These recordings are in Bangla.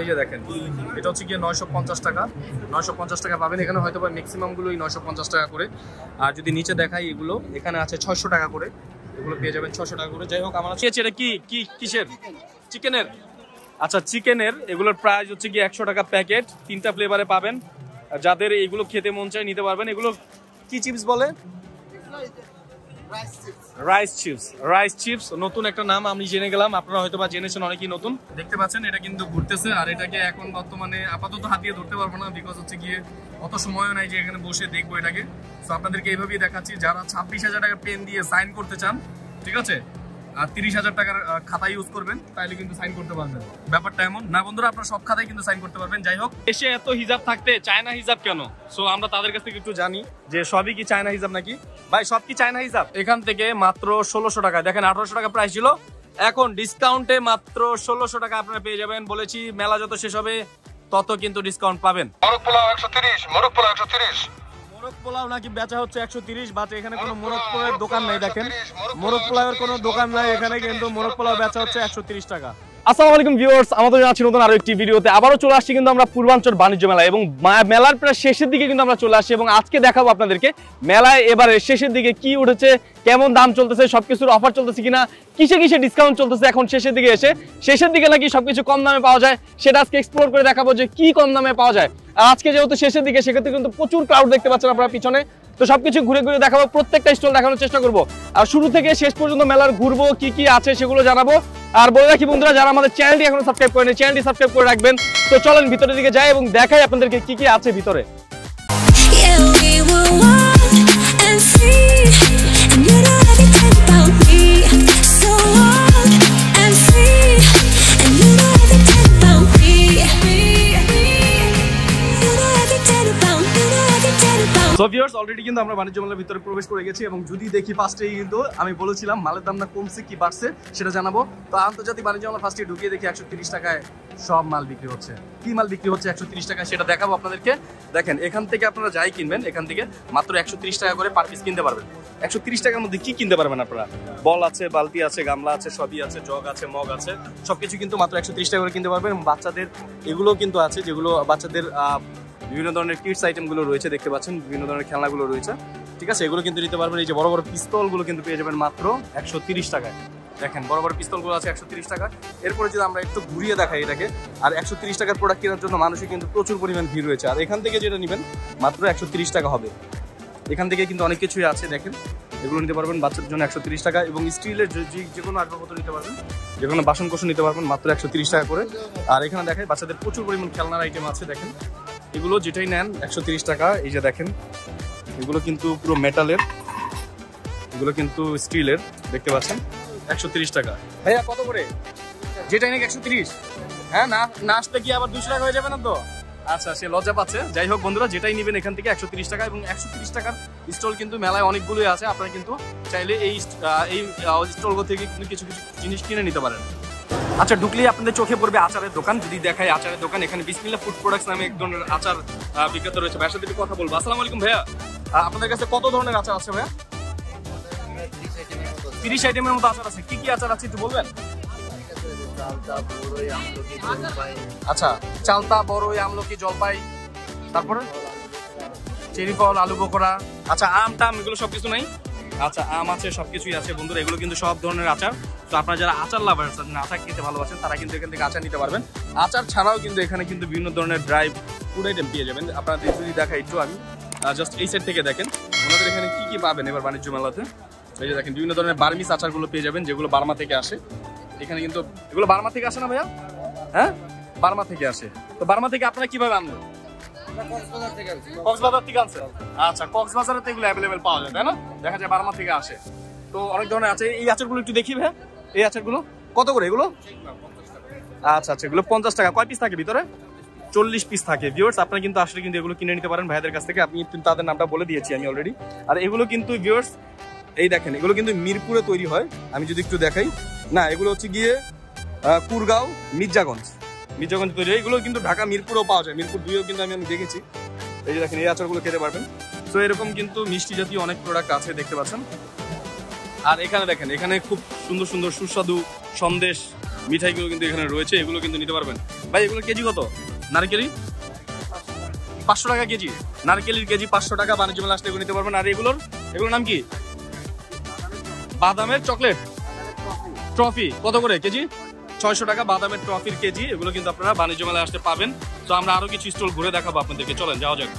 এই যে দেখেন, এটা হচ্ছে গিয়ে নয়শো পঞ্চাশ টাকা। নয়শো পঞ্চাশ টাকা পাবেন। এখানে হয়তো বা ম্যাক্সিমামগুলোই নয়শো পঞ্চাশ টাকা করে। আর যদি নিচে দেখাই এগুলো, এখানে আছে ছয়শো টাকা করে। এগুলো পেয়ে যাবেন ছশো টাকা করে। যাই হোক, আমার আছে, এটা কি কি, কিসের? চিকেনের। আচ্ছা চিকেনের, এগুলোর প্রাইস হচ্ছে গিয়ে একশো টাকা প্যাকেট তিনটা ফ্লেভারে পাবেন। যাদের এগুলো খেতে মন চায় নিতে পারবেন। এগুলো কি চিপস বলে? রাইস চিপস রাইস চিপস নতুন একটা নাম আমি জেনে গেলাম। আপনারা হয়তো বা জেনেছেন অনেকেই নতুন। দেখতে পাচ্ছেন, এটা কিন্তু ঘুরতেছে। আর এটাকে এখন বর্তমানে আপাতত হাত দিয়ে ধরতে পারব না বিকজ হচ্ছে গিয়ে অত সময়ও নাই যে এখানে বসে দেখব এটাকে। তো আপনাদেরকে এইভাবেই দেখাচ্ছি। যারা ছাব্বিশ হাজার টাকা পেন দিয়ে সাইন করতে চান, ঠিক আছে? আর তিরিশ হাজার টাকার খাতা ইউজ করবেন তাহলে কিন্তু সাইন করতে পারবেন। ব্যাপারটা এমন। না বন্ধুরা আপনারা সব খাতায় কিন্তু সাইন করতে পারবেন। যাই হোক। এসে এত হিজাব থাকতে চায়না হিজাব কেন? সো আমরা তাদের কাছ থেকে একটু জানি যে সবই কি চায়না হিজাব নাকি? ভাই সব কি চায়না হিজাব? এখান থেকে মাত্র ষোলোশো টাকা। দেখেন আঠারোশো টাকা প্রাইস ছিল। এখন ডিসকাউন্টে মাত্র ষোলোশো টাকা আপনারা পেয়ে যাবেন বলেছি। মেলা যত শেষ হবে তত কিন্তু ডিসকাউন্ট পাবেন। মোরগ পোলাও একশো তিরিশ পোলাও একশো তিরিশ। মোরগ পোলাও নাকি বেচা হচ্ছে একশো তিরিশ বাট এখানে কোনো মোরগ পোলাওয়ের দোকান নাই দেখেন। মোরগ পোলাওয়ের কোনো দোকান নাই এখানে কিন্তু মোরগ পোলাও বেচা হচ্ছে একশো তিরিশ টাকা। আসসালামু আলাইকুম ভিউয়ার্স, আমাদের জানাচ্ছি নতুন আরও একটি ভিডিওতে আবারও চলে আসছি কিন্তু আমরা পূর্বাঞ্চল বাণিজ্য মেলা এবং মেলার প্রায় শেষের দিকে কিন্তু আমরা চলে আসি এবং আজকে দেখাবো আপনাদেরকে মেলায় এবারে শেষের দিকে কি উঠেছে, কেমন দাম চলতেছে, সবকিছুর অফার চলতেছে কিনা, কিসে কিসে ডিসকাউন্ট চলতেছে, এখন শেষের দিকে এসে, শেষের দিকে নাকি সবকিছু কম দামে পাওয়া যায়, সেটা আজকে এক্সপ্লোর করে দেখাবো যে কি কম দামে পাওয়া যায়। আর আজকে যেহেতু শেষের দিকে, সেক্ষেত্রে কিন্তু প্রচুর ক্রাউড দেখতে পাচ্ছেন আপনারা পিছনে। তো সবকিছু ঘুরে ঘুরে দেখাবো, প্রত্যেকটা স্টল দেখানোর চেষ্টা করব। আর শুরু থেকে শেষ পর্যন্ত মেলার ঘুরবো, কি কি আছে সেগুলো জানাব। আর বলে রাখি বন্ধুরা যারা আমাদের চ্যানেলটি এখনও সাবস্ক্রাইব করেনি চ্যানেলটি সাবস্ক্রাইব করে রাখবেন। তো চলেন ভিতরের দিকে যাই এবং দেখাই আপনাদেরকে কি কি আছে ভিতরে। Yeah, we and and you know so viewers already কিন্তু আমরা বাণিজ্য মেলার ভিতরে প্রবেশ করে গেছি এবং যদি দেখি ফার্স্টেই কিন্তু আমি বলেছিলাম, মালের দাম না কমছে কি বাড়ছে সেটা জানাব। তো আন্তর্জাতিক বাণিজ্য মেলা ফার্স্টে ঢুকিয়ে দেখি একশো টাকায় সব মাল বিক্রি হচ্ছে। কি মাল বিক্রি হচ্ছে একশো টাকায় সেটা দেখাবো আপনাদেরকে। দেখেন, এখান থেকে আপনারা যাই কিনবেন, এখান থেকে মাত্র একশো টাকা করে পার পিস কিনতে পারবেন। একশো টাকার মধ্যে কি কিনতে পারবেন আপনারা? বল আছে, বালতি আছে, গামলা আছে, সবই আছে, জগ আছে, মগ আছে, সবকিছু কিন্তু মাত্র একশো টাকা করে কিনতে পারবেন। বাচ্চাদের এগুলো কিন্তু আছে যেগুলো বাচ্চাদের বিভিন্ন ধরনের কিডস আইটেমগুলো রয়েছে, দেখতে পাচ্ছেন, বিভিন্ন ধরনের খেলনাগুলো রয়েছে। ঠিক আছে, এগুলো কিন্তু নিতে পারবেন, এই যে বড় বড় পিস্তলগুলো কিন্তু পেয়ে যাবেন মাত্র একশো টাকায়। দেখেন, বড় বড় পিস্তলগুলো আছে একশো টাকা। এরপরে যদি আমরা একটু ঘুরিয়ে দেখাই এটাকে, আর একশো টাকার প্রোডাক্ট কেনার জন্য মানুষের কিন্তু প্রচুর পরিমাণ ভিড় রয়েছে। আর এখান থেকে যেটা নেবেন, মাত্র একশো টাকা হবে। এখান থেকে কিন্তু অনেক কিছুই আছে, দেখেন। এগুলো নিতে পারবেন বাচ্চার জন্য একশো টাকা এবং স্টিলের যে কোনো আসবাবপত্র নিতে পারবেন, যে কোনো বাসন কোসন নিতে পারবেন, মাত্র একশো টাকা করে। আর এখানে দেখেন বাচ্চাদের প্রচুর পরিমাণ খেলনার আইটেম আছে, দেখেন। এগুলো যেটাই নেন, একশো টাকা, এই যে দেখেন, এগুলো কিন্তু পুরো মেটালের এগুলো কিন্তু স্টিলের দেখতে পাচ্ছেন? একশো টাকা। ভাইয়া, কত করে? যেটাই নাকি একশো হ্যাঁ না না আসলে কি আবার দুশো টাকা হয়ে যাবে না তো? আচ্ছা সে লজ্জা পাচ্ছে। যাই হোক, বন্ধুরা, যেটাই নেবেন এখান থেকে একশো টাকা এবং একশো টাকার স্টল কিন্তু মেলায় অনেকগুলোই আছে। আপনারা কিন্তু চাইলে এই এই স্টলগুলো থেকে কিছু কিছু জিনিস কিনে নিতে পারেন। আচ্ছা ঢুকলেই আপনাদের চোখে পড়বে আচারের দোকান। যদি দেখাই আচারের দোকান, এখানে বিসমিল্লা ফুড প্রোডাক্টস নামে এক ধরনের আচার বিক্রেতা রয়েছে। ভাইয়ের সাথে কথা বলব। আসসালামু আলাইকুম ভাইয়া। আপনাদের কাছে কত ধরনের আচার আছে ভাইয়া? তিরিশ আইটেমের মতো আচার আছে। কি কি আচার আছে একটু বলবেন? আচ্ছা চালতা বড়ই আমলকি, জলপাই, তারপরে? চেরি ফল, আলু বকরা আচ্ছা আম, টাম, এগুলো সবকিছু নাই? আচ্ছা আম আছে, সবকিছুই আছে বন্ধুরা, এগুলো কিন্তু সব ধরনের আচার। তো আপনারা যারা আচার লাভার আছেন আচার খেতে ভালোবাসেন, তারা কিন্তু এখান থেকে আচার নিতে পারবেন। আচার ছাড়াও কিন্তু এখানে কিন্তু বিভিন্ন ধরনের ড্রাই ফুড আইটেম পেয়ে যাবেন। আপনাদের যদি দেখাই একটু আমি জাস্ট এই সাইড থেকে দেখেন, ওনাদের এখানে কি কি পাবেন এবার বাণিজ্য মেলাতে? এই যে দেখেন, বিভিন্ন ধরনের বার্মিস আচারগুলো পেয়ে যাবেন, যেগুলো বার্মা থেকে আসে। এখানে কিন্তু, এগুলো বার্মা থেকে আসে না ভাইয়া? হ্যাঁ? বার্মা থেকে আসে। তো বার্মা থেকে আপনারা কীভাবে আনলেন কক্সবাজার থেকে আনছে। আচ্ছা কক্সবাজারে তো এগুলো অ্যাভেলেবেল পাওয়া যায়, তাই না? দেখা যায় বার্মা থেকে আসে। তো অনেক ধরনের আছে। এই আচারগুলো একটু দেখি ভাই। এই আচারগুলো? কত করে এগুলো? আচ্ছা আচ্ছা এগুলো পঞ্চাশ টাকা। কয় পিস থাকে ভিতরে? চল্লিশ পিস থাকে। ভিউয়ার্স আপনারা কিন্তু আসলে কিন্তু এগুলো কিনে নিতে পারেন ভাইদের কাছ থেকে। আপনি তাদের নামটা বলে দিয়েছি আমি অলরেডি আর এগুলো কিন্তু ভিউয়ার্স এই দেখেন, এগুলো কিন্তু মিরপুরে তৈরি হয়। আমি যদি একটু দেখাই। না, এগুলো হচ্ছে গিয়ে কুরগাঁও, মির্জাগঞ্জ। মির্জাগঞ্জ তৈরি এগুলো কিন্তু ঢাকা মিরপুরেও পাওয়া যায়। মিরপুর দুইও কিন্তু আমি আমি দেখেছি। এই যে দেখেন এই আচারগুলো খেতে পারবেন। তো এরকম কিন্তু মিষ্টি জাতীয় অনেক প্রোডাক্ট আছে দেখতে পাচ্ছেন। আর এখানে দেখেন এখানে খুব সুন্দর সুন্দর সুস্বাদু সন্দেশ মিঠাইগুলো কিন্তু এখানে রয়েছে এগুলো কিন্তু নিতে পারবেন। ভাই এগুলো কেজি কত? নারকেলি পাঁচশো টাকা কেজি। নারকেলের কেজি পাঁচশো টাকা বাণিজ্য মেলা আসলে নিতে পারবেন। আর এগুলোর এগুলোর নাম কি? বাদামের চকলেট। ট্রফি কত করে? কেজি? ছয়শো টাকা বাদামের ট্রফির কেজি এগুলো কিন্তু আপনারা বাণিজ্য মেলায় আসতে পাবেন। তো আমরা আরও কিছু স্টল ঘুরে দেখাবো আপনাদেরকে। চলেন যাওয়া যাক।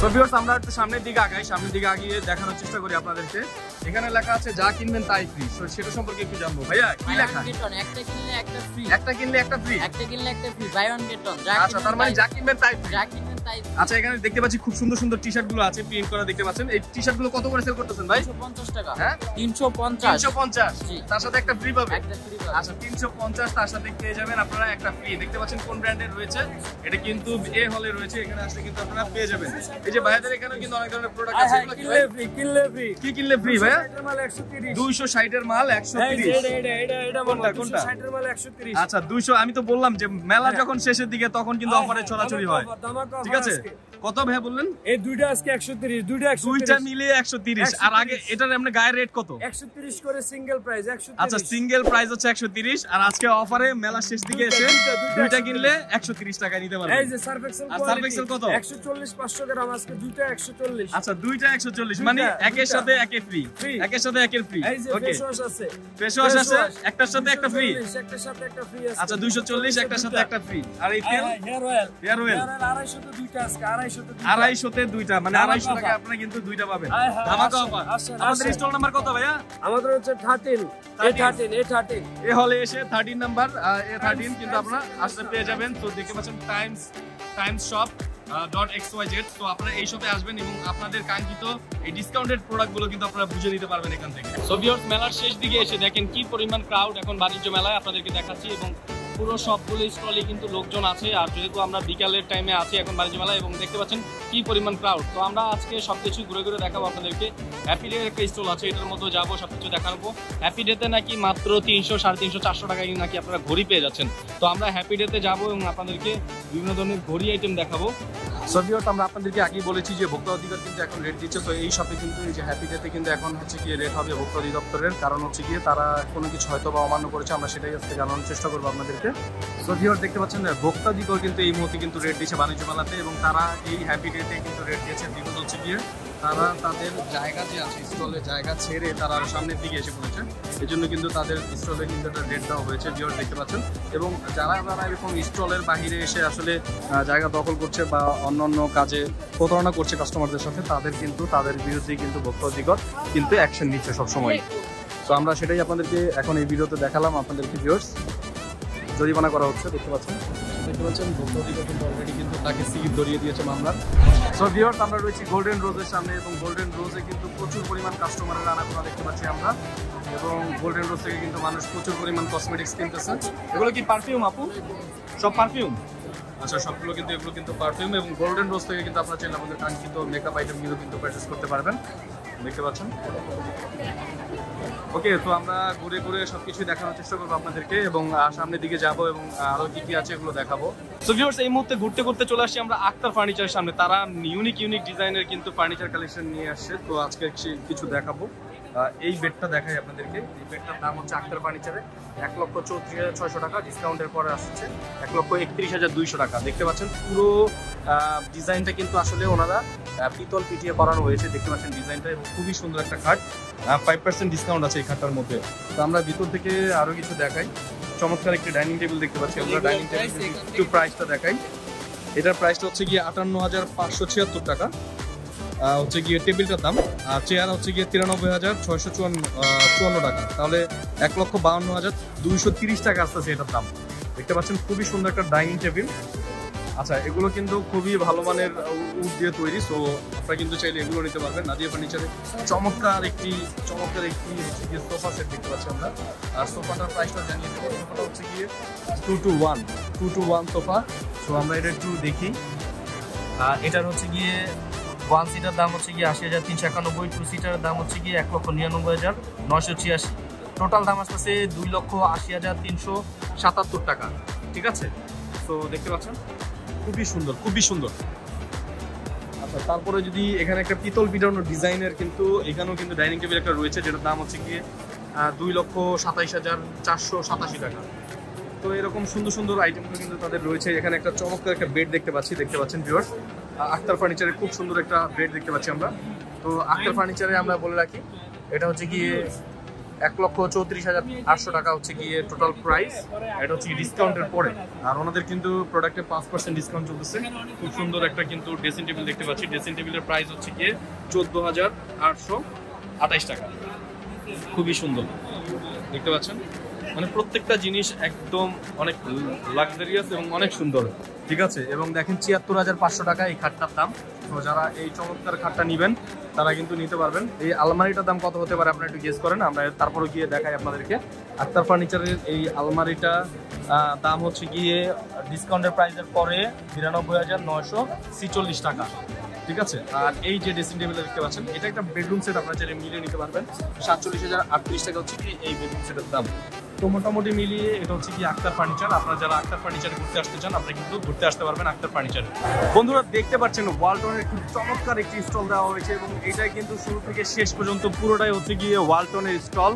তো আমরা একটু সামনের দিকে আগাই। সামনের দিকে আগিয়ে দেখানোর চেষ্টা করি আপনাদেরকে। এখানে লেখা আছে যা কিনবেন তাই ফ্রি সেটা সম্পর্কে একটু জানব। ভাইয়া কি লেখা? একটা কিনলে একটা ফ্রি একটা কিনলে একটা ফ্রি একটা কিনলে একটা free buy one get one আচ্ছা তার মানে যা কিনবেন তাই ফ্রি যা কিনবেন আচ্ছা এখানে দেখতে পাচ্ছি খুব সুন্দর সুন্দর টি শার্টগুলো আছে প্রিন্ট করা দেখতে পাচ্ছেন। এই টি শার্টগুলো কত করে সেল করতেছেন ভাই? টাকা। হ্যাঁ? তার সাথে একটা ফ্রি পাবে একটা ফ্রি আচ্ছা তার সাথে পেয়ে যাবেন আপনারা একটা ফ্রি দেখতে পাচ্ছেন কোন ব্র্যান্ডের রয়েছে? এটা কিন্তু এ হলে রয়েছে এখানে আসলে কিন্তু আপনারা পেয়ে যাবেন। এই যে এখানেও কিন্তু অনেক ধরনের প্রোডাক্ট আছে এগুলো কি কিনলে ফ্রি মাল একশো তিরিশ। কোনটা কোনটা? আচ্ছা দুইশো আমি তো বললাম যে মেলা যখন শেষের দিকে তখন কিন্তু অফারে ছড়াছড়ি হয়। ঠিক আছে? কত ভাইয়া বললেন? এই দুইটা আজকে একশো তিরিশ দুইটা একশো দুইটা মিলে একশো তিরিশ। আর আগে এটার এমনি গায়ের রেট কত? একশো তিরিশ করে সিঙ্গেল প্রাইস একশো আচ্ছা সিঙ্গেল প্রাইস হচ্ছে একশো তিরিশ। আর আজকে অফারে মেলা শেষ দিকে এসে দুইটা, কিনলে একশো তিরিশ টাকায় নিতে এই যে সার্ফ এক্সেল আর সার্ফ এক্সেল কত? একশো চল্লিশ পাঁচশো গ্রাম আজকে দুইটা একশো চল্লিশ। আচ্ছা দুইটা একশো চল্লিশ। দুইটা, মানে একের সাথে একে ফ্রি। একের সাথে একের ফ্রি ওকে ফেস ওয়াশ আছে। ফেস ওয়াশ আছে একটার সাথে একটা ফ্রি 240, একটার সাথে একটা ফ্রি আছে। আচ্ছা দুইশো চল্লিশ একটার সাথে একটা ফ্রি আর এই তেল হেয়ার অয়েল হেয়ার অয়েল আড়াইশোতে দুইটা আজকে আড়াইশোতে দুইটা। মানে আড়াইশো টাকা আপনারা কিন্তু দুইটা পাবেন। ধামাকা আসেন, অফার। আসেন, আমাদের স্টল নাম্বার কত ভাইয়া? আমাদের হচ্ছে থার্টিন এ 13 থার্টিন এ থার্টিন এ হলে এসে থার্টিন নাম্বার এ থার্টিন কিন্তু আপনারা আসতে পেয়ে যাবেন। তো দেখতে পাচ্ছেন Times Times Shop dot X Y Z তো আপনারা এই শপে আসবেন এবং আপনাদের কাঙ্ক্ষিত এই ডিসকাউন্টেড প্রোডাক্টগুলো কিন্তু আপনারা বুঝে নিতে পারবেন এখান থেকে। সো ভিউয়ার্স মেলার শেষ দিকে এসে দেখেন কি পরিমাণ ক্রাউড এখন বাণিজ্য মেলায় আপনাদেরকে দেখাচ্ছি এবং পুরো সবগুলো স্টলে কিন্তু লোকজন আছে। আর যেহেতু আমরা বিকালের টাইমে আছি এখন বাণিজ্য মেলায় এবং দেখতে পাচ্ছেন কি পরিমাণ ক্রাউড তো আমরা আজকে সব সবকিছু ঘুরে ঘুরে দেখাবো আপনাদেরকে। হ্যাপি ডে একটা স্টল আছে, এটার মধ্যে যাব, সবকিছু দেখাবো। হ্যাপি ডেতে নাকি মাত্র তিনশো, সাড়ে তিনশো, চারশো টাকায় নাকি আপনারা ঘড়ি পেয়ে যাচ্ছেন। তো আমরা হ্যাপি ডেতে যাব এবং আপনাদেরকে বিভিন্ন ধরনের ঘড়ি আইটেম দেখাবো। সবিয়ত আমরা আপনাদেরকে আগেই বলেছি যে ভোক্তা অধিকার কিন্তু এখন রেট দিচ্ছে। তো এই শপে কিন্তু এই যে হ্যাপি ডেতে কিন্তু এখন হচ্ছে গিয়ে রেট হবে ভোক্তা অধিদপ্তরের। কারণ হচ্ছে গিয়ে তারা কোনো কিছু হয়তো বা অমান্য করেছে, আমরা সেটাই আজকে জানানোর চেষ্টা করব সো ভিওর দেখতে পাচ্ছেন ভোক্তা অধিকার কিন্তু এই মুহূর্তে কিন্তু রেট দিচ্ছে বাণিজ্য মেলাতে এবং তারা এই হ্যাপি ডেতে কিন্তু রেট দিয়েছে বিগত হচ্ছে গিয়ে। তারা তাদের জায়গা যে আছে স্টলের জায়গা ছেড়ে তারা সামনের দিকে এসে পড়েছে। এই জন্য কিন্তু তাদের স্টলে কিন্তু একটা রেট দেওয়া হয়েছে ভিওর দেখতে পাচ্ছেন। এবং যারা যারা এরকম স্টলের বাহিরে এসে আসলে জায়গা দখল করছে বা অন্য অন্য কাজে প্রতারণা করছে কাস্টমারদের সাথে তাদের কিন্তু তাদের বিরুদ্ধে কিন্তু ভোক্তা অধিকার কিন্তু অ্যাকশন নিচ্ছে সবসময় তো আমরা সেটাই আপনাদেরকে এখন এই ভিডিওতে দেখালাম আপনাদেরকে ভিউয়ার্স জরিমানা করা হচ্ছে দেখতে পাচ্ছেন। দেখতে পাচ্ছেন ভোক্তা অধিকার কিন্তু অলরেডি কিন্তু তাকে সিট ধরিয়ে দিয়েছে মামলার। সো ভিউয়ার্স আমরা রয়েছি গোল্ডেন রোজের সামনে এবং গোল্ডেন রোজে কিন্তু প্রচুর পরিমাণ কাস্টমারের আনাগোনা দেখতে পাচ্ছি আমরা। এবং গোল্ডেন রোজ থেকে কিন্তু মানুষ প্রচুর পরিমাণ কসমেটিক্স কিনতেছে। এগুলো কি পারফিউম আপু? সব পারফিউম আচ্ছা সবগুলো কিন্তু এগুলো কিন্তু পারফিউম এবং গোল্ডেন রোজ থেকে কিন্তু আপনারা চাইলে আমাদের কাঙ্ক্ষিত মেকআপ আইটেমগুলো কিন্তু পারচেস করতে পারবেন। দেখতে পাচ্ছেন? ওকে তো আমরা ঘুরে ঘুরে সবকিছু দেখানোর চেষ্টা করব আপনাদেরকে এবং সামনের দিকে যাব এবং আরও কি কি আছে এগুলো দেখাবো। সো ভিউর্স এই মুহূর্তে ঘুরতে ঘুরতে চলে আসছি আমরা আক্তার ফার্নিচারের সামনে। তারা ইউনিক ইউনিক ডিজাইনের কিন্তু ফার্নিচার কালেকশন নিয়ে আসছে। তো আজকে কিছু- দেখাবো। এই বেডটা দেখাই আপনাদেরকে। এই বেডটার দাম হচ্ছে আক্তার ফার্নিচারে এক লক্ষ চৌত্রিশ হাজার ছয়শো টাকা ডিসকাউন্টের পরে আসছে এক লক্ষ একত্রিশ হাজার দুইশো টাকা। দেখতে পাচ্ছেন পুরো ডিজাইনটা কিন্তু আসলে ওনারা পিতল পিটিয়ে করানো হয়েছে। দেখতে পাচ্ছেন ডিজাইনটা এবং খুবই সুন্দর একটা খাট। ফাইভ পার্সেন্ট ডিসকাউন্ট আছে এই খাটটার মধ্যে। তো আমরা ভিতর থেকে আরও কিছু দেখাই। চমৎকার একটি ডাইনিং টেবিল দেখতে পাচ্ছি। আমরা ডাইনিং টেবিল একটু প্রাইসটা দেখাই। এটার প্রাইসটা হচ্ছে গিয়ে আটান্ন হাজার পাঁচশো ছিয়াত্তর টাকা। হচ্ছে গিয়ে টেবিলটার দাম, আর চেয়ার হচ্ছে গিয়ে তিরানব্বই হাজার ছয়শো চুয়ান্ন চুয়ান্ন টাকা। তাহলে এক লক্ষ বাউন্ন হাজার দুইশো তিরিশ টাকা আসতেছে এটার দাম। দেখতে পাচ্ছেন খুবই সুন্দর একটা ডাইনিং টেবিল আচ্ছা এগুলো কিন্তু খুবই ভালো মানের উড দিয়ে তৈরি সো আপনারা কিন্তু চাইলে এগুলো নিতে পারবেন। নাদিয়া ফার্নিচারে চমৎকার একটি চমৎকার একটি হচ্ছে গিয়ে সোফা সেট দেখতে পাচ্ছি আমরা। আর সোফাটার প্রাইসটা জানিয়ে দেবো। সোফাটা হচ্ছে গিয়ে two two one two two one sofa so আমরা এটা একটু দেখি। আর এটার হচ্ছে গিয়ে ওয়ান সিটার দাম হচ্ছে গিয়ে আশি হাজার তিনশো একানব্বই, টু সিটার দাম হচ্ছে গিয়ে এক লক্ষ নিরানব্বই হাজার নশো ছিয়াশি। টোটাল দাম আসতেছে দুই লক্ষ আশি হাজার তিনশো সাতাত্তর টাকা। ঠিক আছে? তো দেখতে পাচ্ছেন? খুবই সুন্দর খুবই সুন্দর। আচ্ছা তারপরে যদি এখানে একটা পিতল পিটানোর ডিজাইনের কিন্তু এখানেও কিন্তু ডাইনিং টেবিল একটা রয়েছে, যেটার দাম হচ্ছে গিয়ে দুই লক্ষ সাতাইশ হাজার চারশো সাতাশি টাকা। তো এরকম সুন্দর সুন্দর আইটেমগুলো কিন্তু তাদের রয়েছে। এখানে একটা চমৎকার একটা বেড দেখতে পাচ্ছি, দেখতে পাচ্ছেন ভিউয়ার্স আক্তার ফার্নিচারের খুব সুন্দর একটা বেড দেখতে পাচ্ছি আমরা। তো আক্তার ফার্নিচারে আমরা বলে রাখি, এটা হচ্ছে গিয়ে এক লক্ষ চৌত্রিশ হাজার আটশো টাকা হচ্ছে গিয়ে টোটাল প্রাইস এটা হচ্ছে ডিসকাউন্টের পরে। আর ওনাদের কিন্তু প্রোডাক্টে পাঁচ পার্সেন্ট ডিসকাউন্ট চলতেছে। খুব সুন্দর একটা কিন্তু ড্রেসিং টেবিল দেখতে পাচ্ছি। ড্রেসিং টেবিলের প্রাইস হচ্ছে গিয়ে চোদ্দ হাজার আটশো আঠাইশ টাকা। খুবই সুন্দর। দেখতে পাচ্ছেন? মানে প্রত্যেকটা জিনিস একদম অনেক লাক্সারিয়াস এবং অনেক সুন্দর। ঠিক আছে? এবং দেখেন ছিয়াত্তর হাজার পাঁচশো টাকা এই খাটটার দাম। তো যারা এই চমৎকার খাটটা নেবেন, তারা কিন্তু নিতে পারবেন। এই আলমারিটার দাম কত হতে পারে আপনারা একটু গেস করেন, আমরা তারপরে গিয়ে দেখাই আপনাদেরকে। আক্তার ফার্নিচারের এই আলমারিটা দাম হচ্ছে গিয়ে ডিসকাউন্টের প্রাইসের পরে বিরানব্বই হাজার নয়শো ছিচল্লিশ টাকা। ঠিক আছে? আর এই যে ড্রেসিং টেবিল দেখতে পাচ্ছেন, এটা একটা বেডরুম সেট আপনারা চাইলে মিলিয়ে নিতে পারবেন। সাতচল্লিশ হাজার আটত্রিশ টাকা হচ্ছে কি এই বেডরুম সেটের দাম। তো মোটামুটি মিলিয়ে এটা হচ্ছে কি আক্তার ফার্নিচার। আপনারা যারা আক্তার ফার্নিচার ঘুরতে আসতে চান আপনারা কিন্তু ঘুরতে আসতে পারবেন আক্তার ফার্নিচার। বন্ধুরা, দেখতে পাচ্ছেন ওয়ালটনের খুব চমৎকার একটি স্টল দেওয়া হয়েছে এবং এটাই কিন্তু শুরু থেকে শেষ পর্যন্ত পুরোটাই হচ্ছে গিয়ে ওয়ালটনের স্টল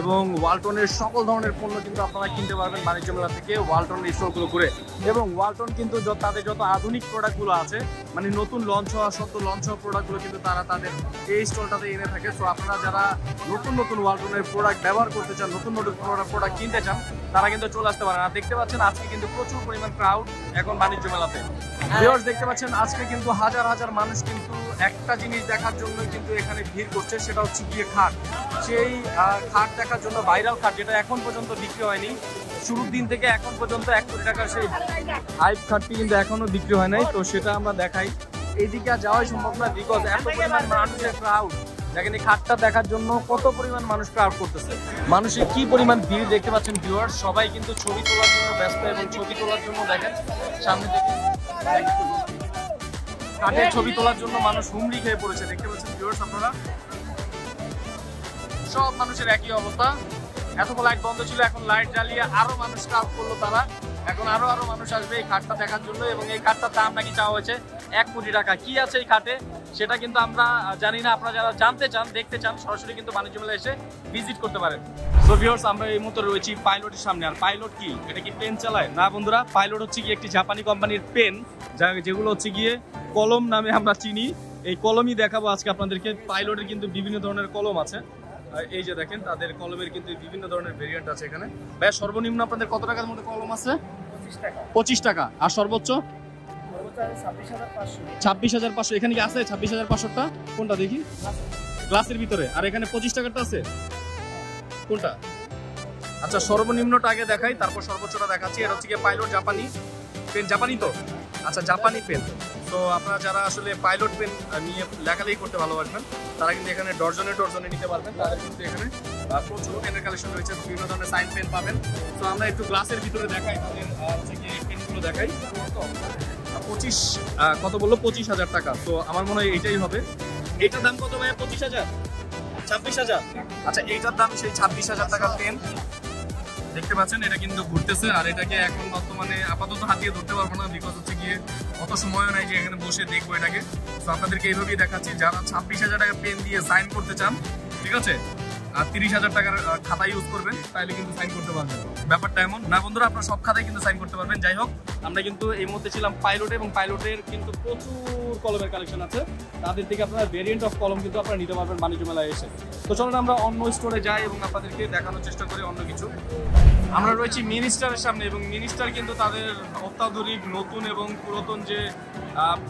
এবং ওয়ালটনের সকল ধরনের পণ্য কিন্তু আপনারা কিনতে পারবেন বাণিজ্য মেলা থেকে ওয়ালটনের স্টলগুলো ঘুরে এবং ওয়ালটন কিন্তু তাদের যত আধুনিক প্রোডাক্টগুলো আছে মানে নতুন লঞ্চ হওয়া সত্য লঞ্চ হওয়া প্রোডাক্টগুলো কিন্তু তারা তাদের এই স্টলটাতে এনে থাকে। তো আপনারা যারা নতুন নতুন ওয়ালটনের প্রোডাক্ট ব্যবহার করতে চান, নতুন নতুন প্রোডাক্ট কিনতে চান, তারা কিন্তু চলে আসতে পারেন। আর দেখতে পাচ্ছেন, আজকে কিন্তু প্রচুর পরিমাণ ক্রাউড এখন বাণিজ্য মেলাতে। ভিউয়ার্স দেখতে পাচ্ছেন, আজকে কিন্তু হাজার হাজার মানুষ কিন্তু একটা জিনিস দেখার জন্য কিন্তু এখানে ভিড় করছে, সেটা হচ্ছে গিয়ে খাট। সেই খাট দেখার জন্য ভাইরাল খাট, যেটা এখন পর্যন্ত বিক্রি হয়নি, শুরুর দিন থেকে এখন পর্যন্ত এক কোটি টাকার সেই হাইপ খাটটি কিন্তু এখনও বিক্রি হয় নাই। তো সেটা আমরা দেখাই। এইদিকে যাওয়াই সম্ভব না বিকজ এত পরিমাণ মানুষের ক্রাউড দেখেন এই খাটটা দেখার জন্য কত পরিমাণ মানুষ ক্রাউড করতেছে। মানুষের কি পরিমাণ ভিড় দেখতে পাচ্ছেন ভিউয়ার সবাই কিন্তু ছবি তোলার জন্য ব্যস্ত এবং ছবি তোলার জন্য দেখেন, সামনে থেকে কাঠের ছবি তোলার জন্য মানুষ হুমড়ি খেয়ে পড়েছে, দেখতে পাচ্ছেন ভিউয়ার্স আপনারা? সব মানুষের একই অবস্থা। এতক্ষণ লাইট বন্ধ ছিল, এখন লাইট জ্বালিয়ে আরও মানুষ ক্রাউড করল তারা। এখন আরও আরও মানুষ আসবে এই খাটটা দেখার জন্য এবং এই খাটটার দাম নাকি চাওয়া হয়েছে এক কোটি টাকা। কি আছে এই খাটে? সেটা কিন্তু আমরা জানি না। আপনারা যারা জানতে চান, দেখতে চান, সরাসরি কিন্তু বাণিজ্য মেলায় এসে ভিজিট করতে পারেন। সো ভিউয়ার্স আমরা এই মুহূর্তে রয়েছি পাইলটের সামনে। আর পাইলট কি? এটা কি পেন চালায়? না বন্ধুরা, পাইলট হচ্ছে কি একটি জাপানি কোম্পানির পেন, যা যেগুলো হচ্ছে গিয়ে কলম নামে আমরা চিনি। এই কলমই দেখাবো আজকে আপনাদেরকে। পাইলটের কিন্তু বিভিন্ন ধরনের কলম আছে। এই যে দেখেন তাদের কলমের কিন্তু বিভিন্ন ধরনের ভেরিয়েন্ট আছে এখানে। ভাই সর্বনিম্ন আপনাদের কত টাকার মধ্যে কলম আছে? পঁচিশ টাকা। আর সর্বোচ্চ? ছাব্বিশ হাজার পাঁচশো। এখানে কি আছে? ছাব্বিশ হাজার পাঁচশোটা? কোনটা দেখি? গ্লাসের ভিতরে। আর এখানে পঁচিশ টাকাটা আছে? কোনটা? আচ্ছা সর্বনিম্নটা আগে দেখাই তারপর সর্বোচ্চটা দেখাচ্ছি। এটা হচ্ছে পাইলট জাপানি পেন জাপানি তো? আচ্ছা জাপানি পেন তো আপনারা যারা আসলে পাইলট পেন নিয়ে লেখালেখি করতে ভালোবাসবেন, তারা কিন্তু এখানে ডর্জনে ডর্জনে নিতে পারবেন। তারা কিন্তু এখানে প্রচুর পেনের কালেকশন রয়েছে। বিভিন্ন ধরনের সাইন পেন পাবেন। তো আমরা একটু গ্লাসের ভিতরে দেখাই, তাদের হচ্ছে পেনগুলো দেখাই। পঁচিশ কত বলল? পঁচিশ হাজার টাকা। তো আমার মনে হয় এইটাই হবে। এটার দাম কত ভাইয়া? পঁচিশ হাজার? ছাব্বিশ হাজার? আচ্ছা এইটার দাম সেই ছাব্বিশ হাজার টাকার পেন দেখতে পাচ্ছেন, এটা কিন্তু ঘুরতেছে আর এটাকে এখন বর্তমানে আপাতত হাতিয়ে ধরতে পারব না বিকজ হচ্ছে গিয়ে অত সময়ও নাই যে এখানে বসে দেখব এটাকে। তো আপনাদেরকে এইভাবেই দেখাচ্ছি, যারা ছাব্বিশ হাজার টাকা পেন দিয়ে সাইন করতে চান, ঠিক আছে? তিরিশ হাজার টাকার খাতা ইউজ করবেন তাহলে কিন্তু সাইন করতে পারবেন। ব্যাপারটা এমন। না বন্ধুরা, আপনার সব খাতায় কিন্তু সাইন করতে পারবেন। যাই হোক, আমরা কিন্তু এই মুহূর্তে ছিলাম পাইলটে এবং পাইলটের কিন্তু প্রচুর কলমের কালেকশন আছে। তাদের থেকে আপনারা ভেরিয়েন্ট অফ কলম কিন্তু আপনারা নিতে পারবেন বাণিজ্য মেলায় এসে। তো চলুন আমরা অন্য স্টোরে যাই এবং আপনাদেরকে দেখানোর চেষ্টা করি অন্য কিছু। আমরা রয়েছি মিনিস্টারের সামনে এবং মিনিস্টার কিন্তু তাদের অত্যাধুনিক, নতুন এবং পুরাতন যে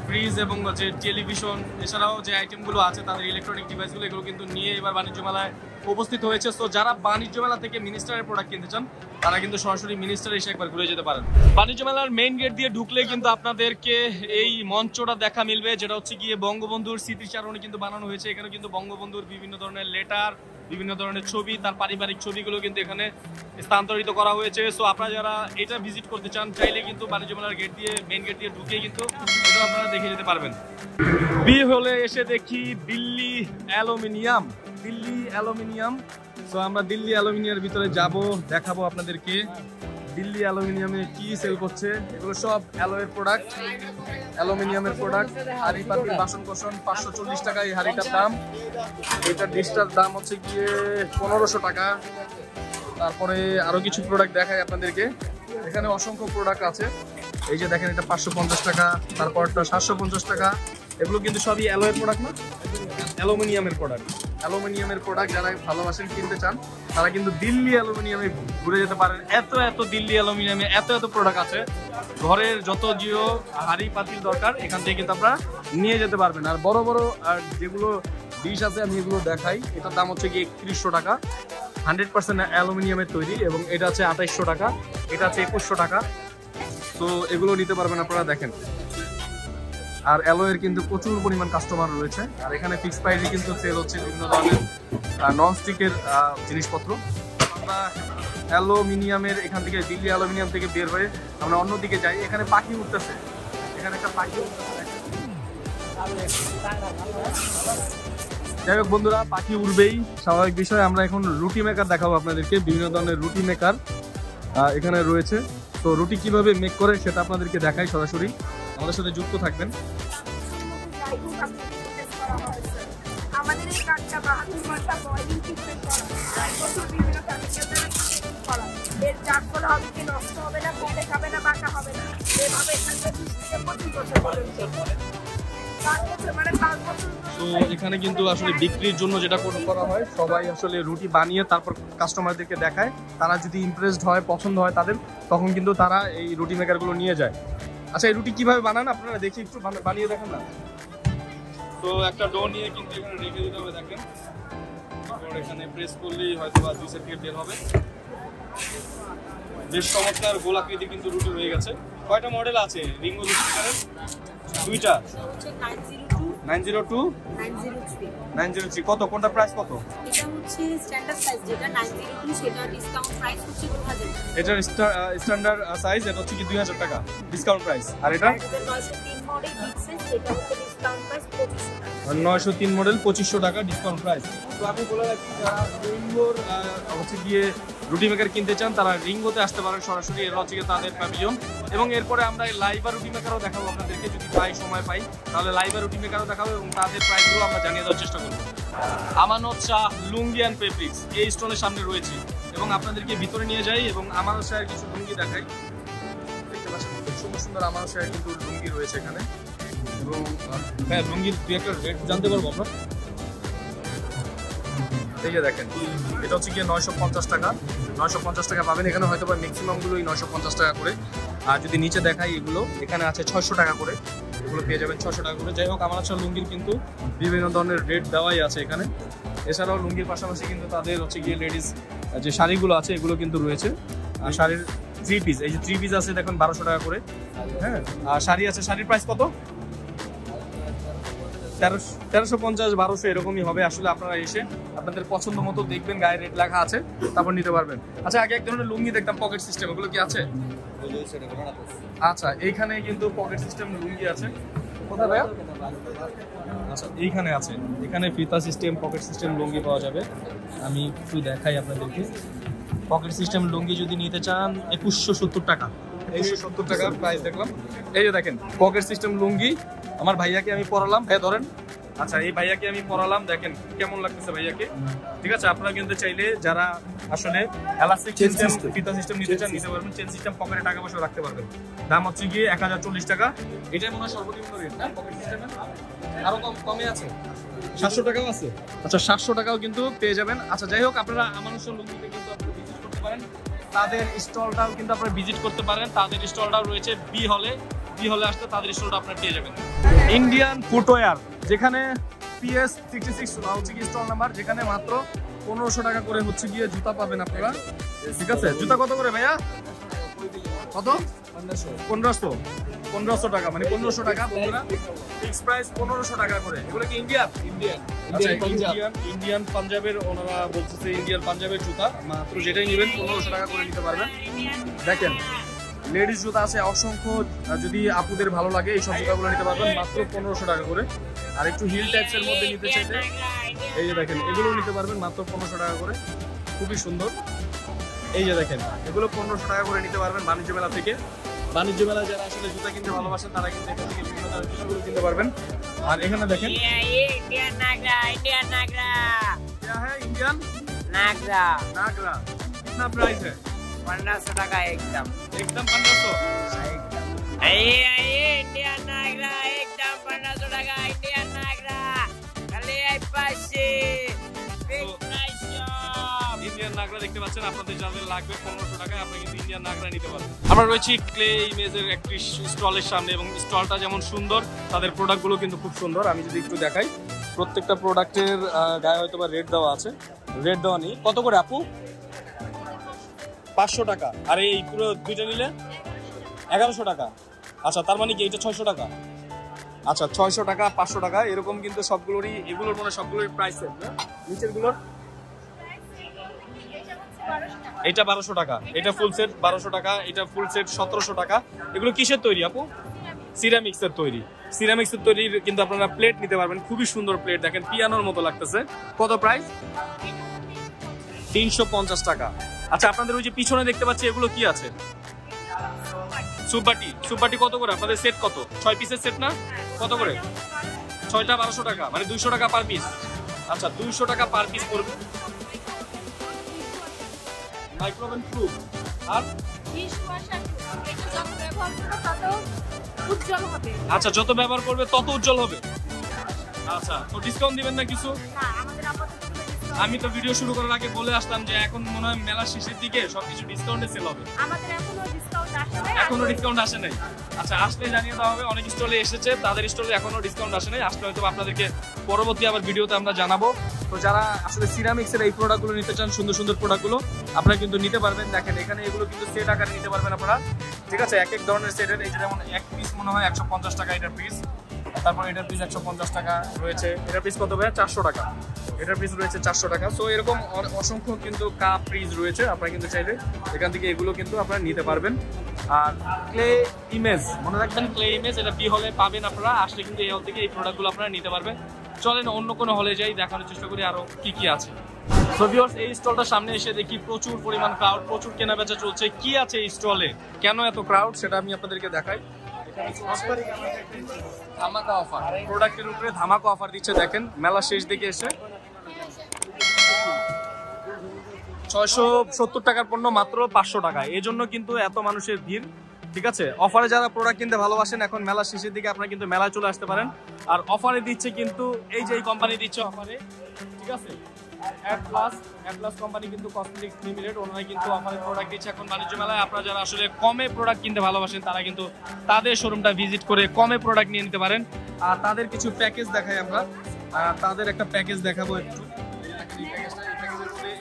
ফ্রিজ এবং যে টেলিভিশন এছাড়াও যে আইটেমগুলো আছে, তাদের ইলেকট্রনিক ডিভাইসগুলো এগুলো কিন্তু নিয়ে এবার বাণিজ্য মেলায় উপস্থিত হয়েছে। তো যারা বাণিজ্য মেলা থেকে মিনিস্টারের প্রোডাক্ট কিনতে চান, তারা কিন্তু সরাসরি মিনিস্টার এসে একবার ঘুরে যেতে পারেন। বাণিজ্য মেলার মেইন গেট দিয়ে ঢুকলে কিন্তু আপনাদেরকে এই মঞ্চটা দেখা মিলবে, যেটা হচ্ছে গিয়ে বঙ্গবন্ধুর স্মৃতিচারণে কিন্তু বানানো হয়েছে। এখানে কিন্তু বঙ্গবন্ধুর বিভিন্ন ধরনের লেটার বিভিন্ন ধরনের ছবি, তার পারিবারিক ছবিগুলো কিন্তু এখানে স্থানান্তরিত করা হয়েছে। সো আপনারা যারা এটা ভিজিট করতে চান, চাইলে কিন্তু বাণিজ্য মেলার গেট দিয়ে মেইন গেট দিয়ে ঢুকিয়ে কিন্তু এটা আপনারা দেখে যেতে পারবেন। বি হলে এসে দেখি Delhi aluminium. Delhi aluminium. So আমরা দিল্লি অ্যালুমিনিয়ামের ভিতরে যাব, দেখাবো আপনাদেরকে। দিল্লি অ্যালুমিনিয়ামে কি সেল করছে, এগুলো সব অ্যালোয়ের প্রোডাক্ট অ্যালুমিনিয়ামের প্রোডাক্ট হাড়ি পাতিল বাসন কোসন পাঁচশো চল্লিশ টাকা এই হাড়িটার দাম। এটার ডিশটার দাম হচ্ছে গিয়ে পনেরোশো টাকা। তারপরে আরও কিছু প্রোডাক্ট দেখাই আপনাদেরকে। এখানে অসংখ্য প্রোডাক্ট আছে। এই যে দেখেন, এটা পাঁচশো পঞ্চাশ টাকা, তারপরটা সাতশো পঞ্চাশ টাকা। এগুলো কিন্তু সবই অ্যালোয়ের প্রোডাক্ট না? অ্যালুমিনিয়ামের প্রোডাক্ট অ্যালুমিনিয়ামের প্রোডাক্ট যারা ভালোবাসেন, কিনতে চান, তারা কিন্তু দিল্লি অ্যালুমিনিয়ামে ঘুরে যেতে পারেন। এত এত দিল্লি অ্যালুমিনিয়ামে এত এত প্রোডাক্ট আছে। ঘরের যত জিও, হাড়ি, পাতিল দরকার, এখান থেকে কিন্তু আপনারা নিয়ে যেতে পারবেন। আর বড় বড়, আর যেগুলো ডিশ আছে, আমি এগুলো দেখাই। এটার দাম হচ্ছে কি একত্রিশশো টাকা। হান্ড্রেড পার্সেন্ট অ্যালুমিনিয়ামের তৈরি এবং এটা আছে আঠাইশশো টাকা। এটা আছে একুশশো টাকা। তো এগুলো নিতে পারবেন, আপনারা দেখেন। আর অ্যালোয়ের কিন্তু প্রচুর পরিমাণ কাস্টমার রয়েছে। আর এখানে ফিক্স প্রাইসে কিন্তু সেল হচ্ছে বিভিন্ন ধরনের নন স্টিকের জিনিসপত্র। আমরা অ্যালুমিনিয়ামের এখান থেকে, দিল্লি অ্যালুমিনিয়াম থেকে বের হয়ে আমরা অন্যদিকে যাই। এখানে পাখি উঠতেছে। এখানে একটা পাখি যাই হোক বন্ধুরা, পাখি উঠবেই স্বাভাবিক বিষয়, আমরা এখন রুটি মেকার দেখাবো আপনাদেরকে। বিভিন্ন ধরনের রুটি মেকার এখানে রয়েছে। তো রুটি কীভাবে মেক করে সেটা আপনাদেরকে দেখাই সরাসরি। আমাদের সাথে যুক্ত থাকবেন। তো এখানে কিন্তু আসলে বিক্রির জন্য যেটা করা হয়, সবাই আসলে রুটি বানিয়ে তারপর কাস্টমারদেরকে দেখায়। তারা যদি ইমপ্রেসড হয়, পছন্দ হয় তাদের, তখন কিন্তু তারা এই রুটি মেকারগুলো নিয়ে যায়। আচ্ছা এই রুটি কীভাবে বানান আপনারা? দেখি একটু বানা- বানিয়ে দেখেন না। তো একটা ডো নিয়ে কিন্তু এখানে রেখে দিতে হবে দেখেন। এখানে প্রেস করলেই হয়তো বা দুই থেকে বের হবে। বেশ চমৎকার গোলাকৃতি কিন্তু রুটি হয়ে গেছে। কয়টা মডেল আছে? রিঙ্গো রুটি দুইটা। হচ্ছে nine zero two? Nine zero two nine zero three. Nine zero three. কত? কোনটা প্রাইস কত? এটা হচ্ছে স্ট্যান্ডার্ড সাইজ যেটা নাইন জিরো টু সেটা ডিসকাউন্ট প্রাইস হচ্ছে দু হাজার স্ট্যান্ডার্ড সাইজ এটা হচ্ছে কি দুই হাজার টাকা ডিসকাউন্ট প্রাইস আর এটা? আর এটা নয়শো তিন মডেল বিগ সাইজ সেটা হচ্ছে ডিসকাউন্ট প্রাইস পঁচিশশো টাকা। নয়শো তিন মডেল পঁচিশশো টাকা ডিসকাউন্ট প্রাইস তো আমি বলে রাখি যারা হচ্ছে গিয়ে রুটি মেকার কিনতে চান, তারা রিঙ্গোতে আসতে পারেন সরাসরি এর হচ্ছে তাদের প্যাভিলিয়ন এবং এরপরে আমরা লাইভা রুটি মেকারও দেখাবো আপনাদেরকে, যদি পাই সময় পাই, তাহলে লাইভা রুটি মেকারও দেখাবো এবং তাদের প্রাইসগুলো আমরা জানিয়ে দেওয়ার চেষ্টা করব। আমানত শাহ লুঙ্গি অ্যান্ড পেপ্রিক্স এই স্টলের সামনে রয়েছে। এবং আপনাদেরকে ভিতরে নিয়ে যাই এবং আমানত শাহের কিছু লুঙ্গি দেখাই। দেখতে পাচ্ছেন, খুব সুন্দর সুন্দর আমানত শাহের কিন্তু লুঙ্গি রয়েছে এখানে। এবং হ্যাঁ লুঙ্গির দুই একটা রেট জানতে পারব আমরা। এই যে দেখেন। এটা হচ্ছে গিয়ে নয়শো পঞ্চাশ টাকা। নয়শো পঞ্চাশ টাকা পাবেন। এখানে হয়তো বা ম্যাক্সিমামগুলোই নয়শো পঞ্চাশ টাকা করে। আর যদি নিচে দেখাই এগুলো, এখানে আছে ছয়শো টাকা করে। এগুলো পেয়ে যাবেন ছশো টাকা করে। যাই হোক, আমার আছে লুঙ্গির কিন্তু বিভিন্ন ধরনের রেট দেওয়াই আছে এখানে। এছাড়াও লুঙ্গির পাশাপাশি কিন্তু তাদের হচ্ছে গিয়ে লেডিস যে শাড়িগুলো আছে, এগুলো কিন্তু রয়েছে। আর শাড়ির থ্রি পিস এই যে থ্রি পিস আছে, দেখুন, বারোশো টাকা করে। হ্যাঁ? আর শাড়ি আছে, শাড়ির প্রাইস কত? তেরোশো তেরোশো পঞ্চাশ বারোশো এরকমই হবে আসলে আপনারা এসে আপনাদের পছন্দ মতো দেখবেন গায়ে রেট লেখা আছে তারপর নিতে পারবেন। আচ্ছা আগে এক ধরনের লুঙ্গি দেখতাম পকেট সিস্টেম ওগুলো কি আছে? আচ্ছা এইখানে কিন্তু পকেট সিস্টেম লুঙ্গি আছে। কোথায় ভাইয়া? আচ্ছা এইখানে আছে। এখানে ফিতা সিস্টেম পকেট সিস্টেম লুঙ্গি পাওয়া যাবে। আমি একটু দেখাই আপনাদেরকে। পকেট সিস্টেম লুঙ্গি যদি নিতে চান একুশশো সত্তর টাকা। একুশশো সত্তর টাকা প্রাইস দেখলাম। এই যে দেখেন পকেট সিস্টেম লুঙ্গি আমার ভাইয়াকে আমি পড়ালাম। ভাই ধরেন। আচ্ছা এই ভাইয়াকে আমি পড়ালাম দেখেন কেমন লাগতেছে ভাইয়াকে। ঠিক আছে আপনারা কিন্তু চাইলে যারা আসলে এলাস্টিক সিস্টেম ফিতা সিস্টেম নিতে চান নিতে পারবেন। চেন সিস্টেম পকেটে টাকা পয়সা রাখতে পারবেন। দাম হচ্ছে গিয়ে এক হাজার চল্লিশ টাকা। এটাই মনে হয় সর্বনিম্ন রেট না? পকেট সিস্টেমের আরও কম কমে আছে। সাতশো টাকাও আছে। আচ্ছা সাতশো টাকাও কিন্তু পেয়ে যাবেন। আচ্ছা যাই হোক আপনারা আমার লুঙ্গিতে কিন্তু আপনারা ভিজিট করতে পারেন। তাদের স্টলটাও কিন্তু আপনারা ভিজিট করতে পারেন। তাদের স্টলটাও রয়েছে বি হলে বি হলে আসলে তাদের স্টলটা আপনারা পেয়ে যাবেন। ইন্ডিয়ান ফুটওয়্যার যেখানে পিএস সিক্সটি সিক্স হচ্ছে কি স্টল নাম্বার যেখানে মাত্র পনেরোশো টাকা করে হচ্ছে গিয়ে জুতা পাবেন আপনারা। ঠিক আছে? জুতা কত করে ভাইয়া? কত? পনেরোশো। পনেরোশো টাকা মানে পনেরোশো টাকা বন্ধুরা। ফিক্স প্রাইস পনেরোশো টাকা করে। এগুলো কি ইন্ডিয়ান ইন্ডিয়ান আচ্ছা ইন্ডিয়ান ইন্ডিয়ান পাঞ্জাবের ওনারা বলতেছে ইন্ডিয়ান পাঞ্জাবের জুতা। মাত্র যেটাই নেবেন পনেরোশো টাকা করে নিতে পারবেন। দেখেন লেডিস জুতা আছে অসংখ্য যদি আপুদের ভালো লাগে এই সব জুতাগুলো নিতে পারবেন মাত্র পনেরোশো টাকা করে। আর একটু হিল টাইপসের মধ্যে নিতে চাইলে এই যে দেখেন এগুলো নিতে পারবেন মাত্র পনেরোশো টাকা করে। খুবই সুন্দর। এই যে দেখেন এগুলো পনেরোশো টাকা করে নিতে পারবেন বাণিজ্য মেলা থেকে বাণিজ্য মেলা যারা আসলে জুতা কিনতে ভালোবাসেন তারা কিন্তু এখান থেকে বিভিন্ন ধরনের জুতাগুলো কিনতে পারবেন আর এখানে দেখেন ইন্ডিয়ান নাগরা ইন্ডিয়ান নাগরা क्या है इंडियन नागरा नागरा कितना प्राइस है পনেরোশো টাকা একদম একদম পনেরোশো आइए आइए इंडिया नागरा एकदम पंद्रह सौ टका নাগরা দেখতে পাচ্ছেন, আপনাদের যাদের লাগবে পনেরোশো টাকায় আপনি কিন্তু ইন্ডিয়ান নাগরা নিতে পারবেন। আমরা রয়েছি ক্লে ইমেজের একটি স্টলের সামনে এবং স্টলটা যেমন সুন্দর, তাদের প্রোডাক্টগুলো কিন্তু খুব সুন্দর। আমি যদি একটু দেখাই, প্রত্যেকটা প্রোডাক্টের গায়ে হয়তো বা রেট দেওয়া আছে। রেট দেওয়া নেই। কত করে আপু? পাঁচশো টাকা। আর, এই পুরো দুইটা নিলে? এগারোশো টাকা। আচ্ছা তার মানে কি এইটা ছয়শো টাকা? আচ্ছা ছয়শো টাকা, পাঁচশো টাকা, এরকম কিন্তু সবগুলোরই, এগুলোর মানে সবগুলোর প্রাইস সেট না? নিচেরগুলোর এটা বারোশো টাকা, এটা ফুল সেট বারোশো টাকা, এটা ফুল সেট সতেরোশো টাকা। এগুলো কিসের তৈরি আপু? সিরামিক্স এর তৈরি। সিরামিক্স এর তৈরি কিন্তু আপনারা প্লেট নিতে পারবেন, খুবই সুন্দর প্লেট দেখেন পিয়ানোর মতো লাগতেছে। কত প্রাইস তিনশো পঞ্চাশ টাকা। আচ্ছা আপনাদের ওই যে পিছনে দেখতে পাচ্ছি, এগুলো কি আছে? সুপবাটি সুপবাটি কত করে? আপনাদের সেট কত? ছয় পিসের সেট না? কত করে? ছয়টা বারোশো টাকা মানে দুইশো টাকা পার পিস আচ্ছা দুইশো টাকা পার পিস পড়বে। Micro oven proof. আর আচ্ছা যত ব্যবহার করবে তত উজ্জ্বল হবে। আচ্ছা তো ডিসকাউন্ট দিবেন না কিছু? আমি তো ভিডিও শুরু করার আগে বলে আসলাম যে এখন মনে হয় মেলা শেষের দিকে সবকিছু ডিসকাউন্টে সেল হবে। আমাদের এখনও ডিসকাউন্ট আসে নাই। এখনও ডিসকাউন্ট আসে নাই। আচ্ছা আসলে জানিয়ে দেওয়া হবে অনেক স্টলে এসেছে তাদের স্টলে এখনও ডিসকাউন্ট আসে নাই। আসলে হয়তো আপনাদেরকে পরবর্তী আবার ভিডিওতে আমরা জানাব। তো যারা আসলে সিরামিক্সের এই প্রোডাক্টগুলো নিতে চান, সুন্দর সুন্দর প্রোডাক্টগুলো আপনারা কিন্তু নিতে পারবেন। দেখেন, এখানে এগুলো কিন্তু সেট আকারে নিতে পারবেন আপনারা। ঠিক আছে? এক এক ধরনের সেটের এই যেমন এক পিস মনে হয় একশো পঞ্চাশ টাকা এটার পিস তারপর এটার পিস একশো পঞ্চাশ টাকা রয়েছে। এটার পিস কত ভাইয়া? চারশো টাকা। এটার পিস রয়েছে চারশো টাকা। সো এরকম অসংখ্য কিন্তু কাপ পিস রয়েছে। আপনারা কিন্তু চাইলে এখান থেকে এগুলো কিন্তু আপনারা নিতে পারবেন। আর ক্লে ইমেজ মনে রাখবেন? ক্লে ইমেজ এটা বি হলে পাবেন আপনারা? আসলে কিন্তু এই হল থেকে এই প্রোডাক্টগুলো আপনারা নিতে পারবেন। চলেন অন্য কোনো হলে যাই, দেখানোর চেষ্টা করি আরও কি কি আছে। সো এই স্টলটার সামনে এসে দেখি প্রচুর পরিমাণ ক্রাউড প্রচুর কেনাবেচা চলছে। কি আছে এই স্টলে কেন এত ক্রাউড সেটা আমি আপনাদেরকে দেখাই। ধামাকা অফার প্রোডাক্টের উপরে ধামাকা অফার দিচ্ছে, দেখেন, মেলা শেষ দিকে এসে। ছয়শো সত্তর টাকার পণ্য মাত্র পাঁচশো টাকা। এই জন্য কিন্তু এত মানুষের ভিড়। ঠিক আছে? অফারে যারা প্রোডাক্ট কিনতে ভালোবাসেন, এখন মেলা শেষের দিকে আপনারা কিন্তু মেলায় চলে আসতে পারেন। আর অফারে দিচ্ছে কিন্তু এই যে এই কোম্পানি দিচ্ছে অফারে, ঠিক আছে? কোম্পানি কিন্তু লিমিটেড ওনারা কিন্তু প্রোডাক্ট দিচ্ছে এখন মেলায়। আপনারা যারা আসলে কমে প্রোডাক্ট কিনতে ভালোবাসেন, তারা কিন্তু তাদের শোরুমটা ভিজিট করে কমে প্রোডাক্ট নিয়ে নিতে পারেন। আর তাদের কিছু প্যাকেজ দেখাই আমরা। তাদের একটা প্যাকেজ দেখাবো একটু।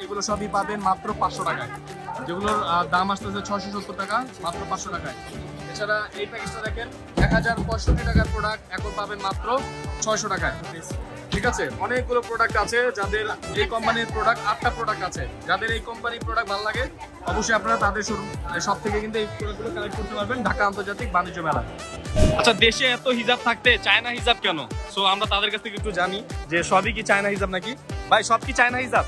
এগুলো সবই পাবেন মাত্র পাঁচশো টাকায়। যেগুলোর দাম আসতেছে ছয়শো সত্তর টাকা, মাত্র পাঁচশো টাকায়। এছাড়া এই প্যাকেজটা দেখেন, এক হাজার পঁয়ষট্টি টাকার প্রোডাক্ট এখন পাবেন মাত্র ছয়শো টাকায়। ঠিক আছে? অনেকগুলো প্রোডাক্ট আছে যাদের এই কোম্পানির প্রোডাক্ট আটটা প্রোডাক্ট আছে। যাদের এই কোম্পানির প্রোডাক্ট ভালো লাগে, অবশ্যই আপনারা তাদের সব থেকে কিন্তু এই প্রোডাক্টগুলো কালেক্ট করতে পারবেন ঢাকা আন্তর্জাতিক বাণিজ্য মেলা। আচ্ছা দেশে এত হিজাব থাকতে চায়না হিজাব কেন? সো আমরা তাদের কাছ থেকে একটু জানি যে সবই কি চায়না হিজাব নাকি? ভাই, সব কি চায়না হিজাব?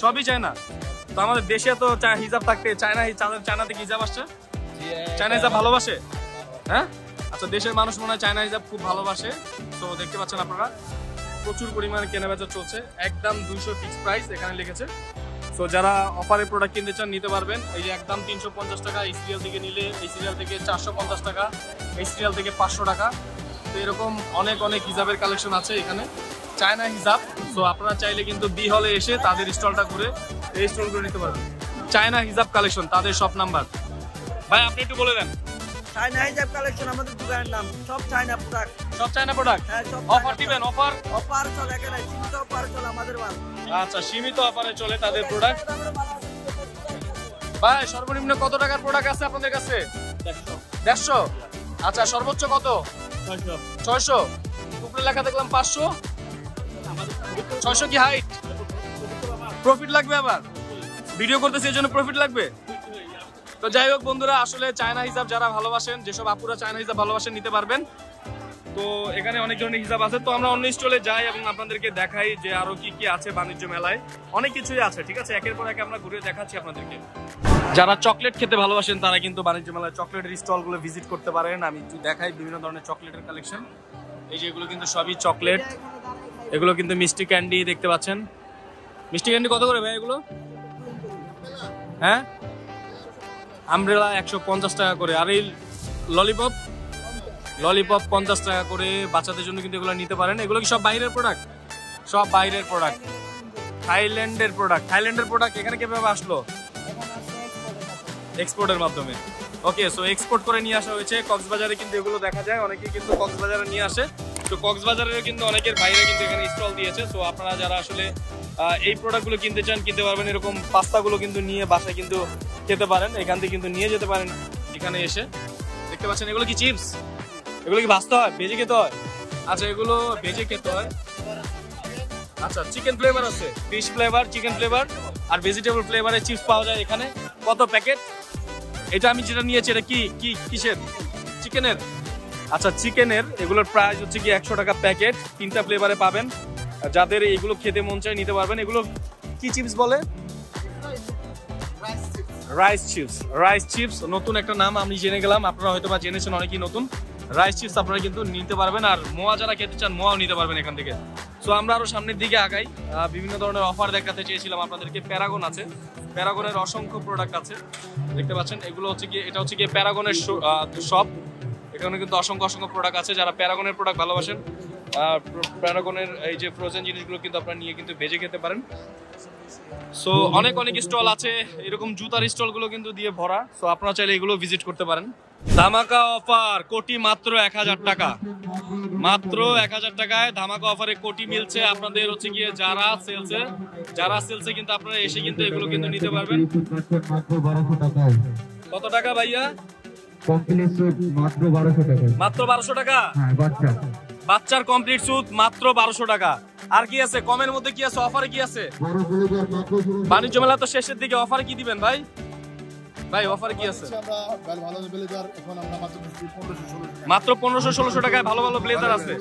সবই চায়না। তো আমাদের দেশে তো হিজাব থাকতে চায়না- চায়না থেকে হিজাব আসছে? চায়না হিজাব ভালোবাসে? হ্যাঁ? আচ্ছা দেশের মানুষ মনে হয় চায়না হিজাব খুব ভালোবাসে। তো দেখতে পাচ্ছেন আপনারা, প্রচুর পরিমাণে কেনাবেচা চলছে। একদম দুইশো ফিক্স প্রাইস এখানে লিখেছে। তো যারা অফারে প্রোডাক্ট কিনতে চান, নিতে পারবেন। এই যে একদম তিনশো পঞ্চাশ টাকা, এই সিরিয়াল থেকে নিলে, এই সিরিয়াল থেকে চারশো পঞ্চাশ টাকা, এই সিরিয়াল থেকে পাঁচশো টাকা। তো এরকম অনেক অনেক হিজাবের কালেকশন আছে এখানে। চায়না হিজাব। তো আপনারা চাইলে কিন্তু বি হলে এসে তাদের স্টলটা ঘুরে এই স্টলগুলো নিতে পারবেন। চায়না হিজাব কালেকশন তাদের সব নাম্বার ভাই আপনি একটু বলে দেন। চায়না হিজাব কালেকশন আমাদের দোকানের নাম সব চায়না প্রোডাক্ট সব চায়না প্রোডাক্ট হ্যাঁ সব অফার দিবেন অফার অফার চলে এখানে সীমিত অফার চলে আমাদের মাল। আচ্ছা সীমিত অফারে চলে তাদের প্রোডাক্ট ভাই সর্বনিম্ন কত টাকার প্রোডাক্ট আছে আপনাদের কাছে? দেড়শো। আচ্ছা সর্বোচ্চ কত? ছয়শো। উপরে লেখা দেখলাম পাঁচশো। ছয়শো কি হাইট প্রফিট লাগবে আবার? ভিডিও করতেছি এই জন্য প্রফিট লাগবে? তো যাই হোক বন্ধুরা, আসলে চায়না হিসাব যারা ভালোবাসেন, যেসব আপুরা চায়না হিসাব ভালোবাসেন নিতে পারবেন। তো এখানে অনেক ধরনের হিসাব আছে। তো আমরা অন্য স্টলে যাই এবং আপনাদেরকে দেখাই যে আরও কি কি আছে বাণিজ্য মেলায়। অনেক কিছুই আছে, ঠিক আছে? একের পর এক আমরা ঘুরে দেখাচ্ছি আপনাদেরকে। যারা চকলেট খেতে ভালোবাসেন, তারা কিন্তু বাণিজ্য মেলায় চকলেটের স্টলগুলো ভিজিট করতে পারেন। আমি একটু দেখাই বিভিন্ন ধরনের চকলেটের কালেকশন। এই যে এগুলো কিন্তু সবই চকলেট। এগুলো কিন্তু মিষ্টি ক্যান্ডি দেখতে পাচ্ছেন। মিষ্টি ক্যান্ডি কত করে ভাই এগুলো? হ্যাঁ? আমব্রেলা একশো পঞ্চাশ টাকা করে। আর এই ললিপপ ললিপপ পঞ্চাশ টাকা করে বাচ্চাদের জন্য কিন্তু এগুলো নিতে পারেন। এগুলো কি সব বাইরের প্রোডাক্ট সব বাইরের প্রোডাক্ট থাইল্যান্ডের প্রোডাক্ট থাইল্যান্ডের প্রোডাক্ট এখানে কীভাবে আসলো? এক্সপোর্টের মাধ্যমে। ওকে সো এক্সপোর্ট করে নিয়ে আসা হয়েছে। কক্সবাজারে কিন্তু এগুলো দেখা যায়। অনেকেই কিন্তু কক্সবাজারে নিয়ে আসে। তো কক্সবাজারের কিন্তু অনেকের বাইরে কিন্তু এখানে স্টল দিয়েছে। তো আপনারা যারা আসলে এই প্রোডাক্টগুলো কিনতে চান, কিনতে পারবেন। এরকম পাস্তাগুলো কিন্তু নিয়ে বাসায় কিন্তু খেতে পারেন। এখান থেকে কিন্তু নিয়ে যেতে পারেন এখানে এসে। দেখতে পাচ্ছেন, এগুলো কি চিপস এগুলো কি ভাজতে হয়? ভেজে খেতে হয়? আচ্ছা এগুলো ভেজে খেতে হয়। আচ্ছা চিকেন ফ্লেভার আছে। ফিশ ফ্লেভার চিকেন ফ্লেভার আর ভেজিটেবল ফ্লেভারের চিপস পাওয়া যায় এখানে। কত প্যাকেট এটা আমি যেটা নিয়েছি, এটা কি? কি, কিসের? চিকেনের আচ্ছা চিকেনের এগুলোর প্রাইস হচ্ছে কি একশো টাকা প্যাকেট তিনটা ফ্লেভারে পাবেন। যাদের এগুলো খেতে মন চায় নিতে পারবেন। এগুলো কি চিপস বলে? রাইস চিপস রাইস চিপস নতুন একটা নাম আমি জেনে গেলাম। আপনারা হয়তো বা জেনেছেন, অনেকেই নতুন। রাইস চিপস আপনারা কিন্তু নিতে পারবেন, আর মোয়া যারা খেতে চান, মোয়াও নিতে পারবেন এখান থেকে। সো আমরা আরও সামনের দিকে আগাই। বিভিন্ন ধরনের অফার দেখাতে চেয়েছিলাম আপনাদেরকে। প্যারাগন আছে। প্যারাগনের অসংখ্য প্রোডাক্ট আছে। দেখতে পাচ্ছেন, এগুলো হচ্ছে কি এটা হচ্ছে কি প্যারাগনের শপ এখানে কিন্তু অসংখ্য অসংখ্য প্রোডাক্ট আছে যারা প্যারাগনের প্রোডাক্ট ভালোবাসেন। প্যারাগনের এই যে ফ্রোজেন জিনিসগুলো কিন্তু আপনারা নিয়ে কিন্তু ভেজে খেতে পারেন। সো অনেক অনেক স্টল আছে। এরকম জুতার স্টলগুলো কিন্তু দিয়ে ভরা। সো আপনারা চাইলে এগুলো ভিজিট করতে পারেন। ধামাকা অফার কোটি মাত্র এক হাজার টাকা। মাত্র এক হাজার টাকায় ধামাকা অফারে কোটি মিলছে। আপনাদের হচ্ছে গিয়ে যারা সেলসে যারা সেলসে কিন্তু আপনারা এসে কিন্তু এগুলো কিন্তু নিতে পারবেন। কত টাকা ভাইয়া? কমপ্লিট মাত্র বারোশো টাকায় মাত্র বারোশো টাকা? হ্যাঁ বাচ্চা। বাচ্চার কমপ্লিট সুদ মাত্র বারোশো টাকা। আর কি আছে? কমের মধ্যে কি আছে? অফারে কি আছে? বাণিজ্য মেলা তো শেষের দিকে। অফারে কি দিবেন ভাই? ভাই অফারে কি আছে? মাত্র পনেরোশো ষোলোশো টাকায় ভালো ভালো ব্লেজার আছে।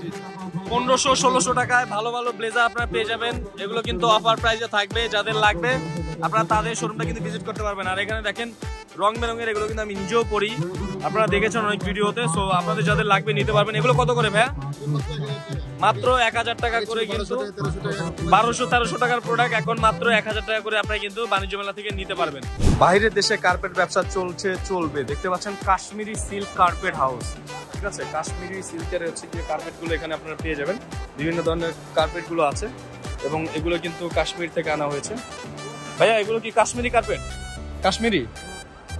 পনেরোশো ষোলোশো টাকায় ভালো ভালো ব্লেজার আপনারা পেয়ে যাবেন। এগুলো কিন্তু অফার প্রাইসে থাকবে যাদের লাগবে আপনারা তাদের শোরুমটা কিন্তু ভিজিট করতে পারবেন। আর এখানে দেখেন রং বেরঙের এগুলো কিন্তু আমি নিজেও পরি। আপনারা দেখেছেন অনেক ভিডিওতে সো আপনাদের যাদের লাগবে নিতে পারবেন। এগুলো কত করে ভাইয়া? মাত্র এক হাজার টাকা করে কিন্তু বারোশো তেরোশো টাকার প্রোডাক্ট এখন মাত্র এক হাজার টাকা করে আপনারা কিন্তু বাণিজ্য মেলা থেকে নিতে পারবেন। বাইরের দেশে কার্পেট ব্যবসা চলছে চলবে। দেখতে পাচ্ছেন কাশ্মীরি সিল্ক কার্পেট হাউস ঠিক আছে? কাশ্মীরি সিল্কের হচ্ছে যে কার্পেটগুলো এখানে আপনারা পেয়ে যাবেন। বিভিন্ন ধরনের কার্পেটগুলো আছে এবং এগুলো কিন্তু কাশ্মীর থেকে আনা হয়েছে। ভাইয়া এগুলো কি কাশ্মীরি কার্পেট কাশ্মীরি।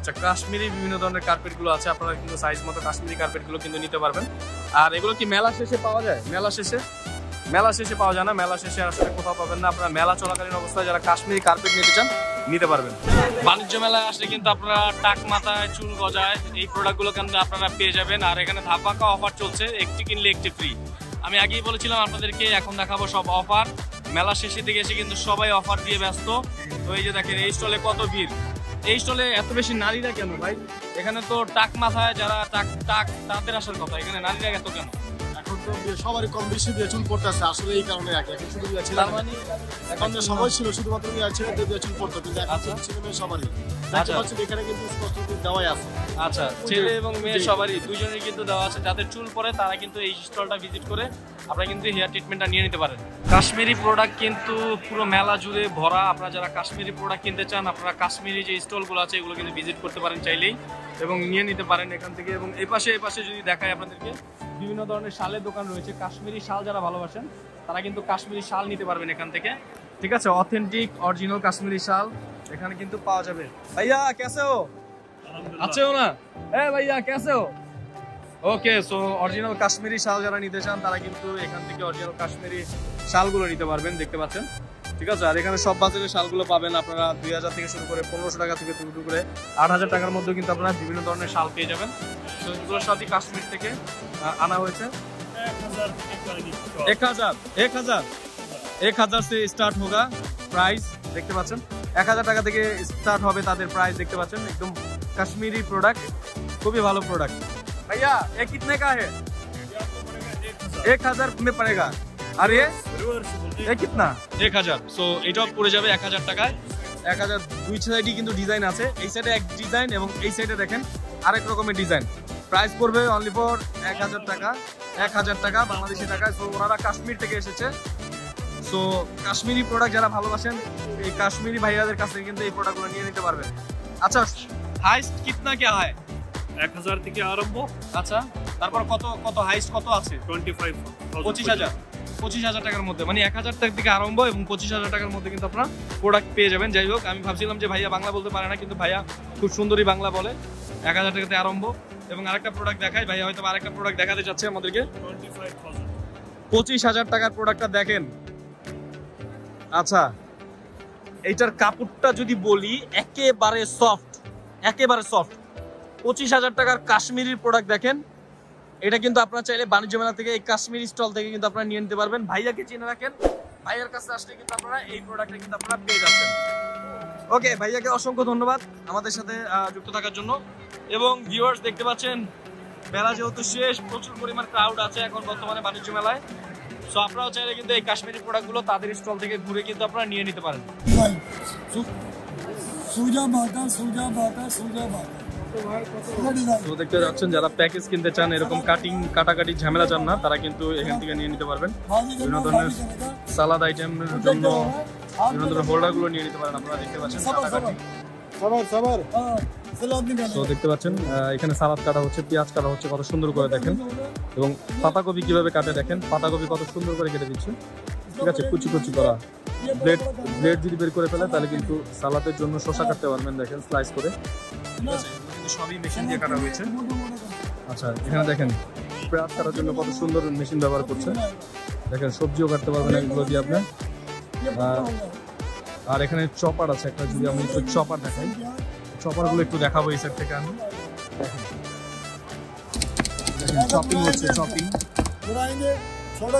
আচ্ছা কাশ্মীরি বিভিন্ন ধরনের কার্পেটগুলো আছে, আপনারা কিন্তু সাইজ মতো কাশ্মীরি কার্পেটগুলো কিন্তু নিতে পারবেন। আর এগুলো কি মেলা শেষে পাওয়া যায়? মেলা শেষে? মেলা শেষে পাওয়া যায় না, মেলা শেষে আসলে কোথাও পাবেন না। আপনারা মেলা চলাকালীন অবস্থায় যারা কাশ্মীরি কার্পেট নিতে চান, নিতে পারবেন। বাণিজ্য মেলায় আসলে কিন্তু আপনারা টাক মাথায় চুল গজায় এই প্রোডাক্টগুলো কিন্তু আপনারা পেয়ে যাবেন। আর এখানে ধাপাকা অফার চলছে, একটি কিনলে একটি ফ্রি আমি আগেই বলেছিলাম আপনাদেরকে, এখন দেখাবো সব অফার মেলা শেষের দিকে এসে কিন্তু সবাই অফার দিয়ে ব্যস্ত। তো এই যে দেখেন, এই স্টলে কত ভিড়? এই স্টলে এত বেশি নারীরা কেন ভাই? এখানে তো টাক মাথায় যারা টাক টাক তাদের আসার কথা, এখানে নারীরা এত কেন? সবারই কম বেশি চুল পড়তেছে। আসলে এই কারণে আর কি। এখন শুধু বিয়ে ছিল মানে এখন যে সময় ছিল শুধুমাত্র বিয়ে ছেলেদের বিয়ে চুল পড়তো কিন্তু এখন আচ্ছা। ছেলে মেয়ে সবারই। আচ্ছা। দেখতে পাচ্ছেন এখানে কিন্তু স্পষ্ট দেওয়াই আছে। আচ্ছা ছেলে এবং মেয়ে সবারই দুজনের কিন্তু দেওয়া আছে। যাদের চুল পরে তারা কিন্তু এই স্টলটা ভিজিট করে আপনারা কিন্তু হেয়ার ট্রিটমেন্টটা নিয়ে নিতে পারেন। কাশ্মীরি প্রোডাক্ট কিন্তু পুরো মেলা জুড়ে ভরা। আপনারা যারা কাশ্মীরি প্রোডাক্ট কিনতে চান আপনারা কাশ্মীরি যে স্টলগুলো আছে এগুলো কিন্তু ভিজিট করতে পারেন চাইলেই। এবং নিয়ে নিতে পারেন এখান থেকে। এবং এই পাশে এই পাশে যদি দেখায় আপনাদেরকে বিভিন্ন ধরনের শালের দোকান রয়েছে। কাশ্মীরি শাল যারা ভালোবাসেন তারা কিন্তু কাশ্মীরি শাল নিতে পারবেন এখান থেকে। ঠিক আছে অথেন্টিক অরিজিনাল কাশ্মীরি শাল এখানে কিন্তু পাওয়া যাবে। ভাইয়া কেসে হো আছে না? এ ভাইয়া কেসে হো ওকে সো অরিজিনাল কাশ্মীরি শাল যারা নিতে চান তারা কিন্তু এখান থেকে অরিজিনাল কাশ্মীরি শালগুলো নিতে পারবেন দেখতে পাচ্ছেন। ঠিক আছে আর এখানে সব বাজারের শালগুলো পাবেন আপনারা দুই হাজার থেকে শুরু করে পনেরোশো টাকা থেকে শুরু করে আট হাজার টাকার মধ্যে কিন্তু আপনারা বিভিন্ন ধরনের শাল পেয়ে যাবেন তো এগুলো সবই কাশ্মীর থেকে আহ, আনা হয়েছে এক হাজার এক হাজার এক হাজার সে স্টার্ট হোগা প্রাইস দেখতে পাচ্ছেন এক হাজার টাকা থেকে স্টার্ট হবে তাদের প্রাইস দেখতে পাচ্ছেন একদম কাশ্মীরি প্রোডাক্ট খুবই ভালো প্রোডাক্ট भैया ये कितने का है एक हजार में पड़ेगा আর? এ কিতনা? এক হাজার। সো এটাও পড়ে যাবে এক হাজার টাকায়। এক হাজার দুই সাইডই কিন্তু ডিজাইন আছে। এই সাইডে এক ডিজাইন এবং এই সাইডে দেখেন আরেক রকমের ডিজাইন প্রাইস পড়বে অনলি ফর এক হাজার টাকা। এক হাজার টাকা বাংলাদেশি টাকায় সো ওনারা কাশ্মীর থেকে এসেছে। সো কাশ্মীরি প্রোডাক্ট যারা ভালোবাসেন এই কাশ্মীরি ভাইয়াদের কাছ থেকে কিন্তু এই প্রোডাক্টগুলো নিয়ে নিতে পারবেন। আচ্ছা হাইস্ট কিতনা কে হয়? এক হাজার থেকে আরম্ভ। আচ্ছা তারপর কত কত হাইস্ট কত আছে? টোয়েন্টি ফাইভ পঁচিশ হাজার। পঁচিশ হাজার টাকার মধ্যে। মানে এক হাজার থেকে আরম্ভ এবং পঁচিশ হাজার টাকার মধ্যে কিন্তু আপনারা প্রোডাক্ট পেয়ে যাবেন। যাই হোক, আমি ভাবছিলাম যে ভাইয়া বাংলা বলতে পারে না, কিন্তু ভাইয়া খুব সুন্দরী বাংলা বলে। এক হাজার টাকাতে আরম্ভ। এবং আরেকটা প্রোডাক্ট দেখাই, ভাইয়া হয়তো আরেকটা প্রোডাক্ট দেখাতে চাচ্ছে আমাদেরকে। পঁচিশ হাজার টাকার প্রোডাক্টটা দেখেন। আচ্ছা এইটার কাপড়টা যদি বলি, একেবারে সফট একেবারে সফট পঁচিশ হাজার টাকার কাশ্মীরি প্রোডাক্ট দেখেন। এটা কিন্তু আপনারা চাইলে বাণিজ্য মেলা থেকে, এই কাশ্মীর স্টল থেকে কিন্তু আপনারা নিয়ে নিতে পারবেন। ভাইয়াকে চিনে রাখেন। ভাইয়ার কাছে আসলে কিন্তু আপনারা এই প্রোডাক্টটা কিন্তু আপনারা পেয়ে যাচ্ছেন। ওকে ভাইয়াকে অসংখ্য ধন্যবাদ আমাদের সাথে যুক্ত থাকার জন্য। এবং ভিউয়ার্স দেখতে পাচ্ছেন, মেলা যেহেতু শেষ, প্রচুর পরিমাণ ক্রাউড আছে এখন বর্তমানে বাণিজ্য মেলায়। সো আপনারাও চাইলে কিন্তু এই কাশ্মীরি প্রোডাক্টগুলো তাদের স্টল থেকে ঘুরে কিন্তু আপনারা নিয়ে নিতে পারেন। সুজা মাতা সুজা মাতা সুজা মাতা। তো দেখতে পাচ্ছেন যারা প্যাকেজ কিনতে চান এরকম কাটিং কাটাকাটি ঝামেলা চান না তারা কিন্তু এখান থেকে নিয়ে নিতে পারবেন। বিভিন্ন ধরনের সালাদ আইটেমের জন্য বিভিন্ন ধরনের হোল্ডারগুলো নিয়ে নিতে পারেন আপনারা দেখতে পাচ্ছেন কাটাকাটি। তো দেখতে পাচ্ছেন এখানে সালাদ কাটা হচ্ছে পেঁয়াজ কাটা হচ্ছে কত সুন্দর করে দেখেন। এবং পাতাকপি কীভাবে কাটে দেখেন পাতাকপি কত সুন্দর করে কেটে দিচ্ছে। ঠিক আছে কুচি কুচি করা। ব্লেড ব্লেড যদি বের করে ফেলে তাহলে কিন্তু সালাদের জন্য শশা কাটতে পারবেন দেখেন স্লাইস করে। ঠিক আছে। সবই মেশিন দিয়ে কাটা আচ্ছা এখানে দেখেন পেঁয়াজ কাটার জন্য কত সুন্দর মেশিন ব্যবহার করছে। দেখেন, সবজিও কাটতে পারবেন এগুলো দিয়ে আপনার আর এখানে চপার আছে একটা, যদি আমি একটু চপার দেখাই। চপারগুলো একটু দেখাবো এই সাইড থেকে আমি। চপিং হচ্ছে চপিং छोटा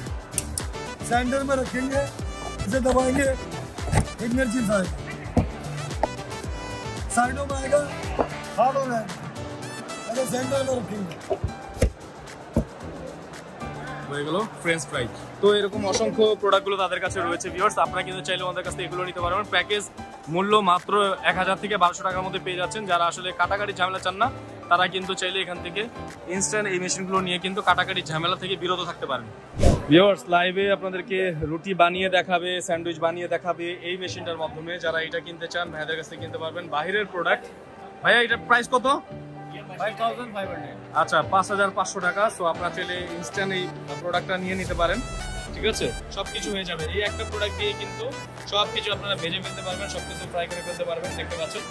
सैंडल में रखेंगे इसे दबाएंगे एक मिनट चिप्स आएगा साइडों में आएगा हार्ड हो जाएगा अगर सैंडल में रखेंगे হয়ে গেল ফ্রেঞ্চ ফ্রাই তো এরকম অসংখ্য প্রোডাক্টগুলো তাদের কাছে রয়েছে ভিউয়ার্স আপনারা কিন্তু চাইলে আমাদের কাছ থেকে এগুলো নিতে পারবেন প্যাকেজ মূল্য মাত্র এক হাজার থেকে বারোশো টাকার মধ্যে পেয়ে যাচ্ছেন যারা আসলে কাটাকাটি ঝামেলা চান না তারা কিন্তু চাইলে এখান থেকে ইনস্ট্যান্ট এই মেশিনগুলো নিয়ে কিন্তু কাটাকাটি ঝামেলা থেকে বিরত থাকতে পারেন। ভিউয়ার্স লাইভে আপনাদেরকে রুটি বানিয়ে দেখাবে স্যান্ডউইচ বানিয়ে দেখাবে এই মেশিনটার মাধ্যমে। যারা এটা কিনতে চান ভাইয়াদের কাছ থেকে কিনতে পারবেন। বাহিরের প্রোডাক্ট ভাইয়া এটার প্রাইস কত? আচ্ছা পাঁচ হাজার পাঁচশো টাকা। সো আপনার চাইলে ইনস্ট্যান্ট এই প্রোডাক্টটা নিয়ে নিতে পারেন। ঠিক আছে? সবকিছু হয়ে যাবে। এই একটা প্রোডাক্ট দিয়ে কিন্তু সবকিছু আপনারা ভেজে ফেলতে পারবেন সবকিছু ফ্রাই করে ফেলতে পারবেন। দেখতে পাচ্ছেন?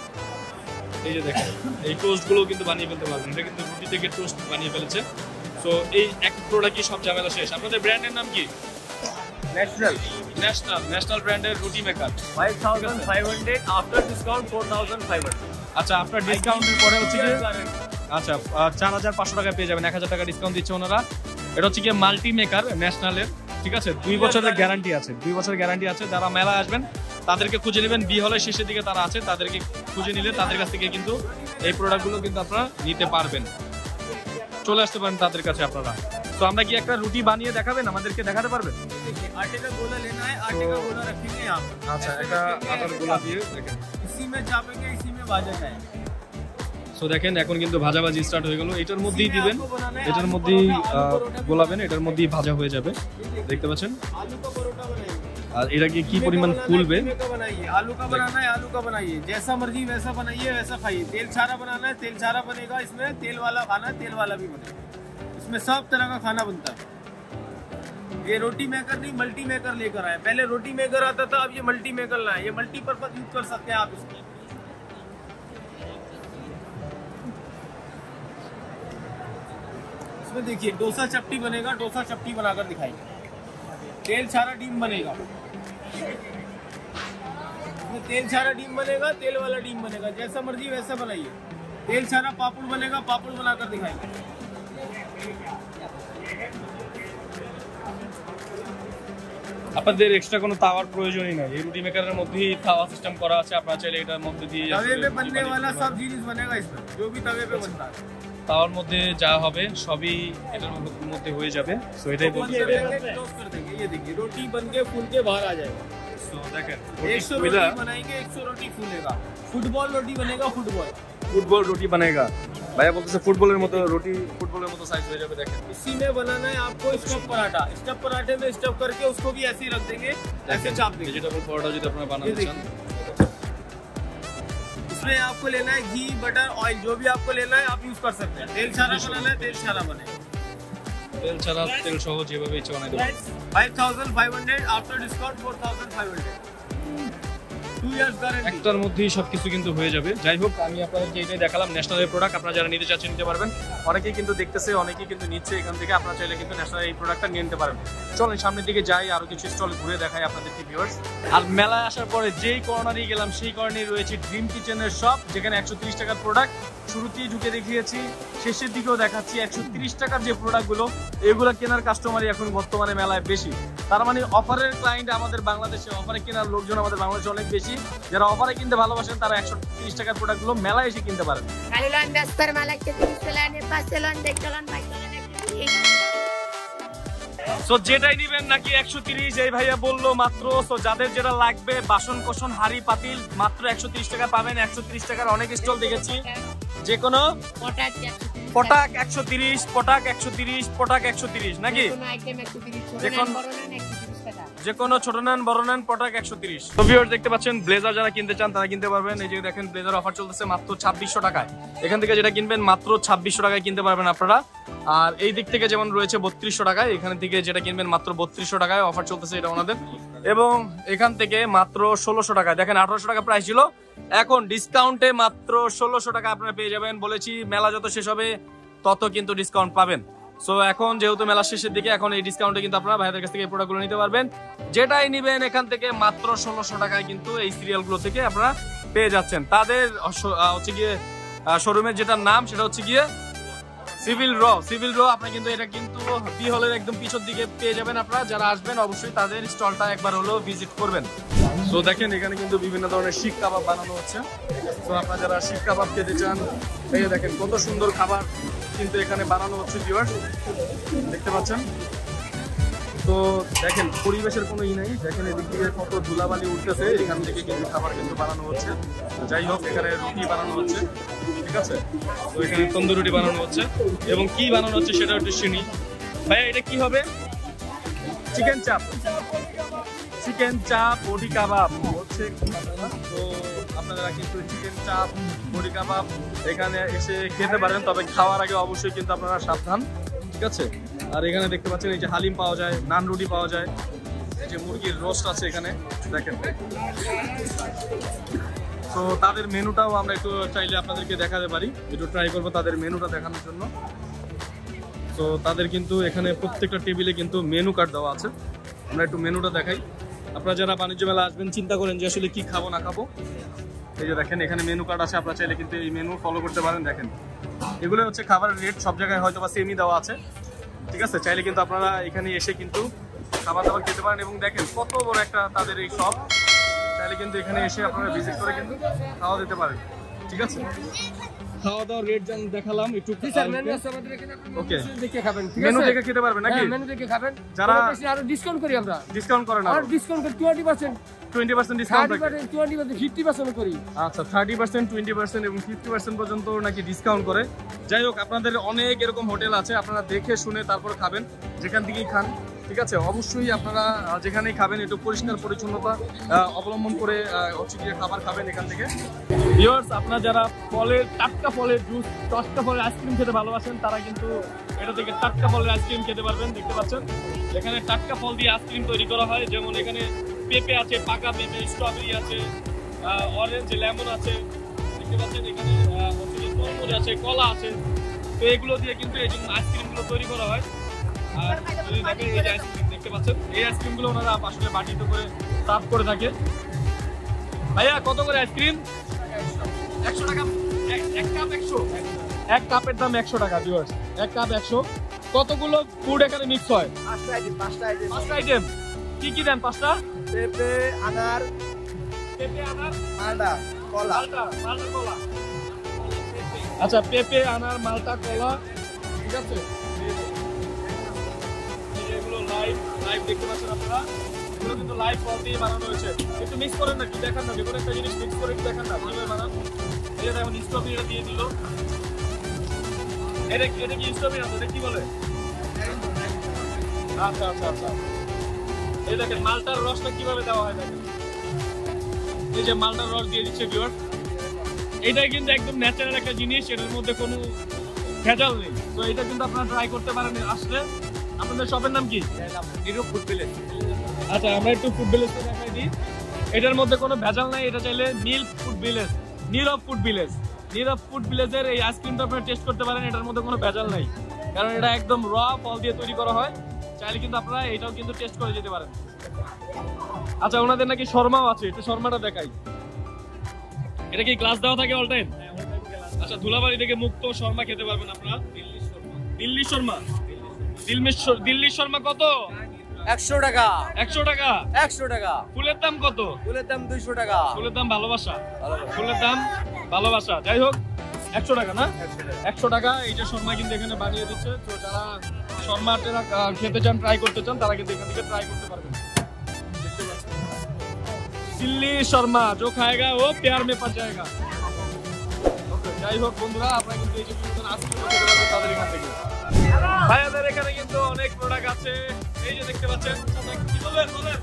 এই যে দেখেন এই টোস্টগুলো কিন্তু বানিয়ে ফেলতে পারবেন। এটা কিন্তু রুটি থেকে টোস্ট বানিয়ে ফেলেছে। সো এই এক প্রোডাক্টই সব ঝামেলা শেষ? আপনাদের ব্র্যান্ডের নাম কি? ন্যাশনাল ন্যাশনাল ন্যাশনাল ব্র্যান্ডের রুটি maker five thousand five hundred after discount four thousand five hundred আচ্ছা আপনার ডিসকাউন্টের পরে হচ্ছে কি আচ্ছা চার হাজার পাঁচশো টাকা পেয়ে যাবেন। এক হাজার টাকা ডিসকাউন্ট দিচ্ছে ওনারা। এটা হচ্ছে গিয়ে মাল্টি মেকার ন্যাশনালের ঠিক আছে? দুই বছরের গ্যারান্টি আছে। দুই বছরের গ্যারান্টি আছে। যারা মেলা আসবেন তাদেরকে খুঁজে নেবেন বি হলের শেষের দিকে তারা আছে তাদেরকে খুঁজে নিলে তাদের কাছ থেকে কিন্তু এই প্রোডাক্টগুলো কিন্তু আপনারা নিতে পারবেন চলে আসতে পারেন তাদের কাছে আপনারা তো আমরা কি একটা রুটি বানিয়ে দেখাবেন আমাদেরকে দেখাতে পারবেন आटे का गोला लेना है आटे का गोला रखेंगे यहाँ पर আচ্ছা একটা আটার গোলা দিয়ে দেখেন इसी में चापेंगे इसी में भाजा जाएगा সো দেখেন এখন কিন্তু ভাজাভাজি স্টার্ট হয়ে গেল এটার মধ্যেই দিবেন এটার মধ্যেই আহ, গোলাবেন এটার মধ্যেই ভাজা হয়ে যাবে দেখতে পাচ্ছেন আর এটা কি কি পরিমাণ ফুলবে आलू का बनाइए आलू का बनाना है आलू का बनाइए जैसा मर्जी वैसा बनाइए वैसा खाइए तेल छारा बनाना है तेल छारा बनेगा इसमें तेल वाला खाना है तेल वाला भी बनेगा इसमें सब तरह का खाना बनता है ये रोटी मेकर नहीं मल्टी मेकर लेकर आए पहले रोटी मेकर आता था अब ये मल्टी मेकर लाए ये मल्टीपर्पज यूज कर सकते हैं आप इसको इसमें देखिए डोसा चपटी बनेगा डोसा चपटी बनाकर दिखाइए तेल छारा डीम बनेगा इसमें तेल छारा डीम बनेगा तेल वाला डीम बनेगा जैसा मर्जी वैसा बनाइए तेल छारा पापड़ बनेगा पापड़ बनाकर दिखाएंगे আপনাদের এক্সট্রা কোনো তাওয়ার প্রয়োজনই নাই এই রুটি মেকারের মধ্যেই তাওয়া সিস্টেম করা আছে আপনারা চাইলে এটার মধ্যে দিয়ে तवे আসলে पे রুটি बनने বানিয়ে वाला নিতে सब পারবেন। चीज बनेगा इसमें जो भी तवे पे बनता है তার মধ্যে যা হবে সবই এটার মধ্যে হয়ে যাবে। সো এটাই বলতে চাই রুটি দেখেন 100 100 রুটি ফুলেগা। ফুটবল রুটি बनेगा ফুটবল। ফুটবল রুটি ভাইয়া বলতেছে ফুটবলের মতো রুটি ফুটবলের মতো সাইজ হয়ে যাবে দেখেন। इसी মে বানানা है আপকো स्टफ পরাটা। स्टफ पराठे মে स्टफ করকে উসকো ভি ऐसे ही দেঙ্গে এসে চাপ দেঙ্গে। देंगे পরাটা যদি আপনারা চান। इसमें आपको लेना है घी बटर ऑयल जो भी आपको लेना है आप यूज़ कर सकते हैं। तेल छारा बनाना है तेल छारा बने। तेल छारा तेल সহ যেভাবে five thousand five hundred after discount 4500 একটার মধ্যেই সবকিছু কিন্তু হয়ে যাবে। যাই হোক, আমি আপনাদেরকে এটাই দেখালাম ন্যাশনালের প্রোডাক্ট আপনারা যারা নিতে চাচ্ছেন নিতে পারবেন। অনেকেই কিন্তু দেখতেছে, অনেকেই কিন্তু নিচ্ছে এখান থেকে। আপনারা চাইলে কিন্তু ন্যাশনাল এই প্রোডাক্টটা নিয়ে নিতে পারবেন। চলেন, সামনের দিকে যাই, আরও কিছু স্টল ঘুরে দেখাই আপনাদেরকে ভিউয়ার্স আর মেলায় আসার পরে যেই কর্নারই গেলাম, সেই কর্নারই রয়েছে ড্রিম কিচেনের শপ যেখানে একশো তিরিশ টাকার প্রোডাক্ট শুরুতেই ঢুকে দেখিয়েছি, শেষের দিকেও দেখাচ্ছি একশো তিরিশ টাকার যে প্রোডাক্টগুলো এগুলো কেনার কাস্টমারই এখন বর্তমানে মেলায় বেশি। তার মানে অফারের ক্লায়েন্ট আমাদের বাংলাদেশে অফারে কেনার লোকজন আমাদের বাংলাদেশে অনেক বেশি। যারা অফারে কিনতে ভালোবাসেন তারা একশো তিরিশ টাকার প্রোডাক্টগুলো মেলায় এসে কিনতে পারেন। সো যেটাই নিবেন নাকি একশো তিরিশ এই ভাইয়া বলল মাত্র। সো যাদের যেটা লাগবে বাসন কোসন হাড়ি পাতিল মাত্র একশো তিরিশ টাকা পাবেন। একশো তিরিশ টাকার অনেক স্টল দেখেছি। যে কোনো. পটাক একশো তিরিশ পটাক একশো তিরিশ পটাক একশো তিরিশ নাকি কোনো যে কোনো ছোট নেন, বড় নেন, পটাক একশো তিরিশ। তো ভিউয়ার্স দেখতে পাচ্ছেন ব্লেজার যারা কিনতে চান, তারা কিনতে পারবেন। এই যে দেখেন ব্লেজার অফার চলতেছে মাত্র ছাব্বিশশো টাকায়। এখান থেকে যেটা কিনবেন, মাত্র ছাব্বিশশো টাকায় কিনতে পারবেন আপনারা। আর এই দিক থেকে যেমন রয়েছে, বত্রিশশো টাকায়। এখান থেকে যেটা কিনবেন, মাত্র বত্রিশশো টাকায় অফার চলতেছে এটা ওনাদের। এবং এখান থেকে মাত্র ষোলোশো টাকায়। দেখেন, আঠারোশো টাকা প্রাইস ছিল। এখন ডিসকাউন্টে মাত্র ষোলোশো টাকা আপনারা পেয়ে যাবেন। বলেছি, মেলা যত শেষ হবে, তত কিন্তু ডিসকাউন্ট পাবেন। সো এখন যেহেতু মেলা শেষের দিকে, এখন এই ডিসকাউন্টে কিন্তু আপনারা ভাইদের কাছ থেকে এই প্রোডাক্টগুলো নিতে পারবেন। যেটাই নিবেন এখান থেকে মাত্র ষোলোশো টাকায় কিন্তু এই সিরিয়ালগুলো থেকে আপনারা পেয়ে যাচ্ছেন। তাদের হচ্ছে গিয়ে শোরুমের যেটা নাম, সেটা হচ্ছে গিয়ে সিভিল র সিভিল র আপনি কিন্তু এটা কিন্তু বি হলের একদম পিছর দিকে পেয়ে যাবেন আপনারা। যারা আসবেন, অবশ্যই তাদের স্টলটা একবার হলেও ভিজিট করবেন। সো দেখেন, এখানে কিন্তু বিভিন্ন ধরনের শিক কাবাব বানানো হচ্ছে। সো আপনারা যারা শিক কাবাব খেতে চান, এই দেখেন, কত সুন্দর খাবার কিন্তু এখানে বানানো হচ্ছে ভিউয়ার্স দেখতে পাচ্ছেন? তো দেখেন, পরিবেশের কোনো ই নেই। দেখেন এদিক থেকে কত ধুলাবালি উঠতেছে। এখান থেকে কিন্তু খাবার কিন্তু বানানো হচ্ছে। যাই হোক, এখানে রুটি বানানো হচ্ছে। ঠিক আছে? তো এখানে তন্দুর রুটি বানানো হচ্ছে। এবং কি বানানো হচ্ছে সেটা একটু শুনি। ভাইয়া, এটা কি হবে? চিকেন চাপ। চিকেন চাপ, বডি কাবাব। হচ্ছে তো আপনারা কিন্তু চিকেন চাপ, বডি কাবাব এখানে এসে খেতে পারেন। তবে খাওয়ার আগে অবশ্যই কিন্তু আপনারা সাবধান। ঠিক আছে? আর এখানে দেখতে পাচ্ছেন এই যে হালিম পাওয়া যায়, নান রুটি পাওয়া যায়। এই যে মুরগির রোস্ট আছে এখানে, দেখেন। তো তাদের মেনুটাও আমরা একটু চাইলে আপনাদেরকে দেখাতে পারি। একটু ট্রাই করব তাদের মেনুটা দেখানোর জন্য। তো তাদের কিন্তু এখানে প্রত্যেকটা টেবিলে কিন্তু মেনু কার্ড দেওয়া আছে। আমরা একটু মেনুটা দেখাই। আপনারা যারা বাণিজ্য মেলা আসবেন, চিন্তা করেন যে আসলে কি খাব, না খাব। এই যে দেখেন, এখানে মেনু কার্ড আছে। আপনারা চাইলে কিন্তু এই মেনু ফলো করতে পারেন, দেখেন। এগুলো হচ্ছে খাবারের রেট সব জায়গায় হয়তো বা সেমই দেওয়া আছে। ঠিক আছে? চাইলে কিন্তু আপনারা এখানে এসে কিন্তু খাবার দাবার খেতে পারেন এবং দেখেন কত বড় একটা তাদের এই শপ চাইলে কিন্তু এখানে এসে আপনারা ভিজিট করে কিন্তু খাওয়া দিতে পারেন। ঠিক আছে? খাওয়া দাওয়ার রেট যেন দেখালাম একটু ওকে দেখে খাবেন ঠিক মেনু দেখে খেতে পারবেন নাকি? হ্যাঁ, মেনু দেখে খাবেন। যারা- আরও ডিসকাউন্ট করি আমরা। ডিসকাউন্ট করেন আর। ডিসকাউন্ট করি twenty percent discount fifty percent করি। আচ্ছা থার্টি পার্সেন্ট টোয়েন্টি পার্সেন্ট এবং ফিফটি পার্সেন্ট পর্যন্ত নাকি ডিসকাউন্ট করে। যাই হোক আপনাদের অনেক এরকম হোটেল আছে আপনারা দেখে শুনে তারপর খাবেন যেখান থেকেই খান ঠিক আছে? অবশ্যই আপনারা যেখানেই খাবেন একটু পরিষ্কার পরিচ্ছন্নতা অবলম্বন করে হচ্ছে গিয়ে খাবার খাবেন এখান থেকে। ভিউয়ার্স আপনারা যারা ফলের টাটকা ফলের জুস টাটকা ফলের আইসক্রিম খেতে ভালোবাসেন তারা কিন্তু এটা থেকে টাটকা ফলের আইসক্রিম খেতে পারবেন দেখতে পাচ্ছেন। এখানে টাটকা ফল দিয়ে আইসক্রিম তৈরি করা হয় যেমন এখানে পেঁপে আছে পাকা পেঁপে স্ট্রবেরি আছে অরেঞ্জ লেমন আছে। দেখতে পাচ্ছেন এখানে তরমুজ আছে কলা আছে। তো এগুলো দিয়ে কিন্তু এই জন্য আইসক্রিমগুলো তৈরি করা হয়। আর যদি দেখেন এই যে আইসক্রিম দেখতে পাচ্ছেন এই আইসক্রিমগুলো ওনারা আসলে বাটিতে করে সার্ভ করে থাকে। ভাইয়া কত করে আইসক্রিম একশো টাকা এক- এক কাপ একশো। এক কাপের দাম একশো টাকা ভিউয়ার্স এক কাপ একশো। কতগুলো ফুড এখানে মিক্স হয়? পাঁচটা আইটেম কি কি দেন পাঁচটা? পেঁপে আনার পেঁপে আনার মালটা কলা। মালটা মালটা কলা। আচ্ছা পেঁপে আনার মালটা কলা ঠিক আছে? এই এগুলো লাইভ লাইভ দেখতে পাচ্ছেন আপনারা? এগুলো কিন্তু লাইভ ফল দিয়ে বানানো হয়েছে। একটু মিক্স করেন না দেখান না যে কোনো একটা জিনিস মিক্স করে একটু দেখান না কীভাবে বানান। এই যে স্ট্রবেরি এটা দিয়ে দিল। এটা কি- এটা কি স্ট্রবেরি না তো? এটা কি বলে? আচ্ছা আচ্ছা আচ্ছা। এই দেখেন মালটার রসটা কীভাবে দেওয়া হয় দেখেন। এই যে মালটার রস দিয়ে দিচ্ছে ভিউয়ার এটা কিন্তু একদম ন্যাচারাল একটা জিনিস এটার মধ্যে কোনো ভেজাল নেই। তো এটা কিন্তু আপনারা ট্রাই করতে পারেন আসলে। আপনাদের শপের নাম কি? নিরূপ ফুড ভিলেজ আচ্ছা আমরা একটু ফুড ভিলেজটা দেখাই দিই। এটার মধ্যে কোনো ভেজাল নাই এটা চাইলে Neel food village Nirob food village Nirob food ভিলেজের এই আইসক্রিমটা আপনারা টেস্ট করতে পারেন এটার মধ্যে কোনো ভেজাল নাই। কারণ এটা একদম র ফল দিয়ে তৈরি করা হয়। চাইলে কিন্তু আপনারা এটাও কিন্তু টেস্ট করে যেতে পারেন। আচ্ছা ওনাদের নাকি শর্মাও আছে একটু শর্মাটা দেখাই। এটা কি গ্লাস দেওয়া থাকে অল টাইম আচ্ছা ধুলাবাড়ি থেকে মুক্ত শর্মা খেতে পারবেন আপনারা। দিল্লি শর্মা। দিল্লি শর্মা? দিল্লি শর্মা। কত? একশো টাকা। একশো টাকা? একশো টাকা। ফুলের দাম কত? ফুলের দাম দুইশো টাকা। ফুলের দাম ভালোবাসা? ফুলের দাম ভালোবাসা। যাই হোক একশো টাকা না? একশো টাকা। এই যে শর্মা কিন্তু এখানে বানিয়ে দিচ্ছে। তো যারা যারা খেতে চান ট্রাই করতে চান তারা কিন্তু এখান থেকে ট্রাই করতে পারবেন। দিল্লি শর্মা জো খায়গা ও প্যার মে পা যায়গা যাই হোক বন্ধুরা আপনারা কিন্তু এই যে বিনোদন আসতে তাদের এখান থেকে। ভাইয়াদের এখানে কিন্তু অনেক প্রোডাক্ট আছে। এই যে দেখতে পাচ্ছেন কি বললেন বলেন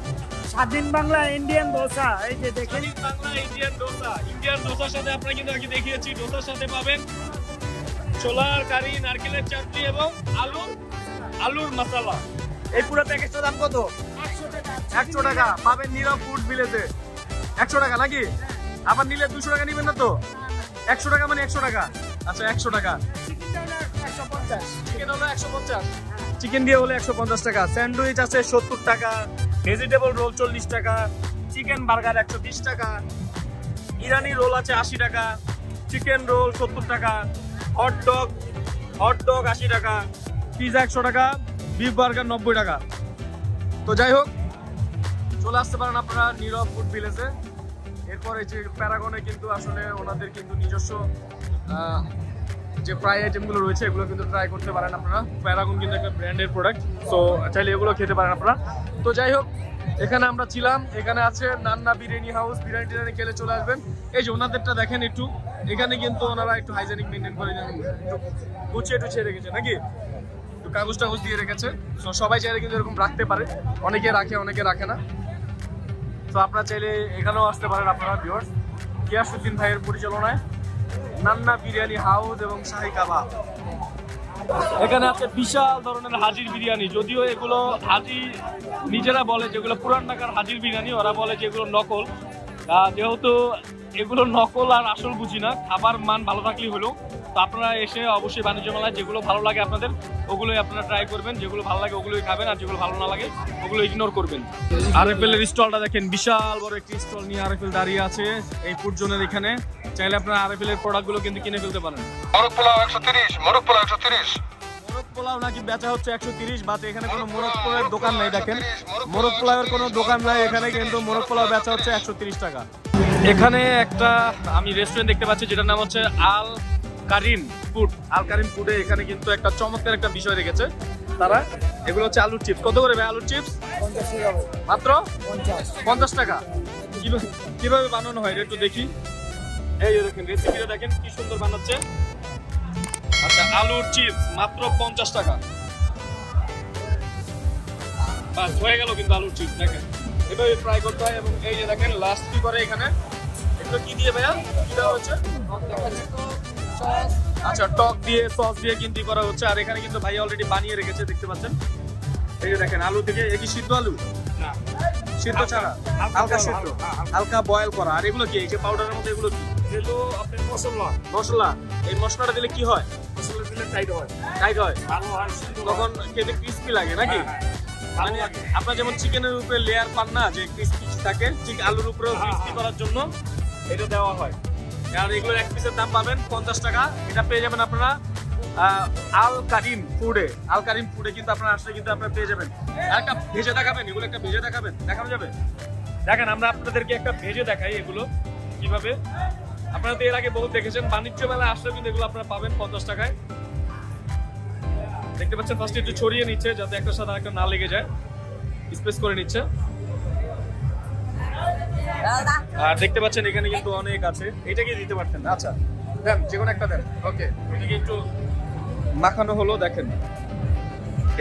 স্বাধীন বাংলা ইন্ডিয়ান দোসা এই যে দেখেন। স্বাধীন বাংলা ইন্ডিয়ান দোসা ইন্ডিয়ান দোসার সাথে আপনারা কিন্তু আগে দেখিয়েছি দোসার সাথে পাবেন ছোলার কারি নারকেলের চাটনি এবং আলু আলুর মশলা। এই পুরো প্যাকেজটার দাম কত? একশো টাকা। পাবেন নীরব ফুড ভিলেজে একশো টাকা নাকি? আবার নিলে দুশো টাকা নিবেন না তো? একশো টাকা মানে একশো টাকা। আচ্ছা একশো টাকা। চিকেন হলো একশো পঞ্চাশ। চিকেন দিয়ে হলে একশো পঞ্চাশ টাকা। স্যান্ডউইচ আছে সত্তর টাকা। ভেজিটেবল রোল চল্লিশ টাকা। চিকেন বার্গার একশো বিশ টাকা। ইরানি রোল আছে আশি টাকা। চিকেন রোল সত্তর টাকা। হট ডগ হট ডগ আশি টাকা। পিজা একশো টাকা বিফ বার্গার নব্বই টাকা। তো যাই হোক, চলে আসতে পারেন আপনারা নীরব ফুড ভিলেজে এরপরে যে প্যারাগনে কিন্তু আসলে ওনাদের কিন্তু নিজস্ব যে ফ্রাই আইটেমগুলো রয়েছে, এগুলো কিন্তু ট্রাই করতে পারেন আপনারা। প্যারাগন কিন্তু একটা ব্র্যান্ডের প্রোডাক্ট তো চাইলে এগুলো খেতে পারেন আপনারা। তো যাই হোক, এখানে আমরা ছিলাম, এখানে আছে নান্না বিরিয়ানি হাউস বিরিয়ানি টিরিয়ানি খেলে চলে আসবেন। এই যে ওনাদেরটা দেখেন একটু, এখানে কিন্তু ওনারা একটু হাইজেনিক মেনটেন করে একটু গুছিয়ে টুছিয়ে রেখেছে, নাকি? কাগজ টাগজ দিয়ে রেখেছে। তো সবাই চাইলে কিন্তু এরকম রাখতে পারে। অনেকে রাখে অনেকে রাখে না। তো আপনারা চাইলে এখানেও আসতে পারেন আপনারা ভিউয়ার্স গিয়াসুদ্দিন ভাইয়ের পরিচালনায় নান্না বিরিয়ানি হাউস এবং শাহী কাবাব। এখানে আছে বিশাল ধরনের হাজির বিরিয়ানি। যদিও এগুলো হাজি নিজেরা বলে যেগুলো পুরান ঢাকার হাজির বিরিয়ানি, ওরা বলে যে এগুলো নকল। যেহেতু এগুলো নকল আর আসল বুঝি না, খাবার মান ভালো থাকলেই হলো। তো আপনারা এসে অবশ্যই বাণিজ্য মেলায় যেগুলো ভালো লাগে আপনাদের, ওগুলোই আপনারা ট্রাই করবেন। যেগুলো ভালো লাগে ওগুলোই খাবেন, আর যেগুলো ভালো না লাগে ওগুলো ইগনোর করবেন। আরএফএল এর স্টলটা দেখেন, বিশাল বড় একটি স্টল নিয়ে আর আরএফএল দাঁড়িয়ে আছে এই ফুড জোনের এখানে। চাইলে আপনারা আরএফএল এর প্রোডাক্টগুলো কিন্তু কিনে ফেলতে পারেন। মোরগ পোলাও একশো তিরিশ মোরগ পোলাও একশো তিরিশ। পোলাও নাকি বেচা হচ্ছে একশো তিরিশ বাট এখানে কোনো মোরগ পোলাওয়ের দোকান নাই দেখেন। মোরগ পোলাওয়ের কোনো দোকান নাই এখানে কিন্তু মোরগ পোলাও বেচা হচ্ছে একশো তিরিশ টাকা। এখানে একটা আমি রেস্টুরেন্ট দেখতে পাচ্ছি যেটার নাম হচ্ছে আল কারিম ফুড। আল কারিম ফুডে এখানে কিন্তু একটা চমৎকার একটা বিষয় রেখেছে তারা। এগুলো হচ্ছে আলুর চিপস কত করে ভাই আলুর চিপস মাত্র পঞ্চাশ টাকা। কিভাবে- কীভাবে বানানো হয় এটা একটু দেখি। এই যে দেখেন রেসিপিটা দেখেন কি সুন্দর বানাচ্ছে। আলুর চিপস মাত্র পঞ্চাশ টাকা। বাস হয়ে গেল কিন্তু আলুর চিপস দেখেন। এভাবে ফ্রাই করতে হয় এবং এই যে দেখেন লাস্ট কি করে এখানে? এগুলো কি দিয়ে ভাইয়া? কি দেওয়া হচ্ছে আচ্ছা টক দিয়ে সস দিয়ে কিন্তু করা হচ্ছে। আর এখানে কিন্তু ভাই অলরেডি বানিয়ে রেখেছে দেখতে পাচ্ছেন? এই যে দেখেন আলু থেকে এ কি সিদ্ধ আলু? না। সিদ্ধ ছাড়া? হালকা সিদ্ধ? হালকা বয়েল করা। আর এগুলো কি? এই যে পাউডারের মধ্যে এগুলো কি? এগুলো আপনার মশলা। মশলা? এই মশলাটা দিলে কি হয়? মশলা দিলে টাইট হয়। টাইট হয়? ভালো হয় তখন খেতে ক্রিস্পি লাগে নাকি? হ্যাঁ, ভালো মানে। আপনার যেমন চিকেনের উপরে লেয়ার পান না যে ক্রিস্পি থাকে ঠিক আলুর উপরেও হ্যাঁ, ক্রিস্পি করার জন্য এটা দেওয়া হয়। আর এগুলোর এক পিসের দাম পাবেন পঞ্চাশ টাকা। এটা পেয়ে যাবেন আপনারা আল কারিম ফুডে আল কারিম ফুডে কিন্তু আপনারা আসলে কিন্তু আপনারা পেয়ে যাবেন। একটা ভেজে দেখাবেন এগুলো একটা ভেজে দেখাবেন দেখানো যাবে? দেখেন আমরা আপনাদেরকে একটা ভেজে দেখাই এগুলো কীভাবে। আপনারা তো এর আগে বহুত দেখেছেন। বাণিজ্য মেলায় আসলে কিন্তু এগুলো আপনারা পাবেন পঞ্চাশ টাকায়। দেখতে পাচ্ছেন ফার্স্টে একটু ছড়িয়ে নিচ্ছে যাতে একটা সাথে একটা না লেগে যায়। স্পেস করে নিচ্ছে। আর দেখতে পাচ্ছেন, এখানে কিন্তু অনেক আছে। এটাকে দিতে পারতেন? আচ্ছা দেন, যে কোনো একটা দেন। ওকে এটাকে একটু মাখানো হলো, দেখেন।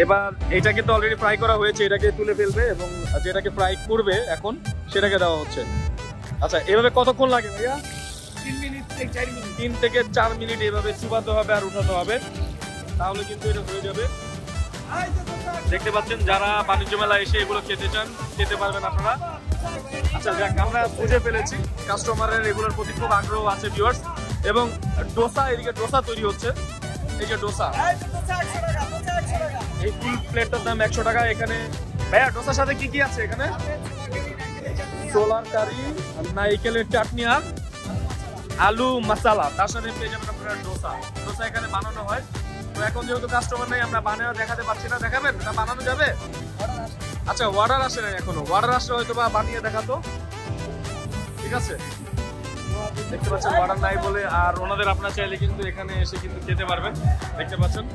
এবার এটাকে তো অলরেডি ফ্রাই করা হয়েছে, এটাকে তুলে ফেলবে এবং যেটাকে ফ্রাই করবে এখন, সেটাকে দেওয়া হচ্ছে। আচ্ছা এভাবে কতক্ষণ লাগে ভাইয়া? তিন থেকে চার মিনিট। এভাবে চুবাতে হবে আর উঠাতে হবে। তাহলে কিন্তু এটা হয়ে যাবে। দেখতে পাচ্ছেন যারা বাণিজ্য মেলা এসে এগুলো খেতে চান খেতে পারবেন আপনারা। আচ্ছা যাক আমরা বুঝে ফেলেছি কাস্টমারের এগুলোর প্রতি খুব আগ্রহ আছে ভিউয়ার্স এবং ডোসা এদিকে ডোসা তৈরি হচ্ছে। এই যে ডোসা। এই ফুল প্লেটটার দাম একশো টাকা। এখানে ভাইয়া ডোসার সাথে কি কি আছে এখানে? কারি নারিকেলের চাটনি আর আলু মশালা, তার সাথে পেয়ে যাবেন আপনারা ডোসা। ডোসা এখানে বানানো হয়। তো এখন যেহেতু কাস্টমার নেই, আমরা বানানো দেখাতে পারছি না। দেখাবেন? না বানানো যাবে? আচ্ছা অর্ডার আসে না এখনও। অর্ডার আসলে হয়তো বা বানিয়ে দেখাতো। ঠিক আছে? দেখতে পাচ্ছেন অর্ডার নাই বলে আর ওনাদের আপনারা চাইলে কিন্তু এখানে এসে কিন্তু খেতে পারবেন। দেখতে পাচ্ছেন?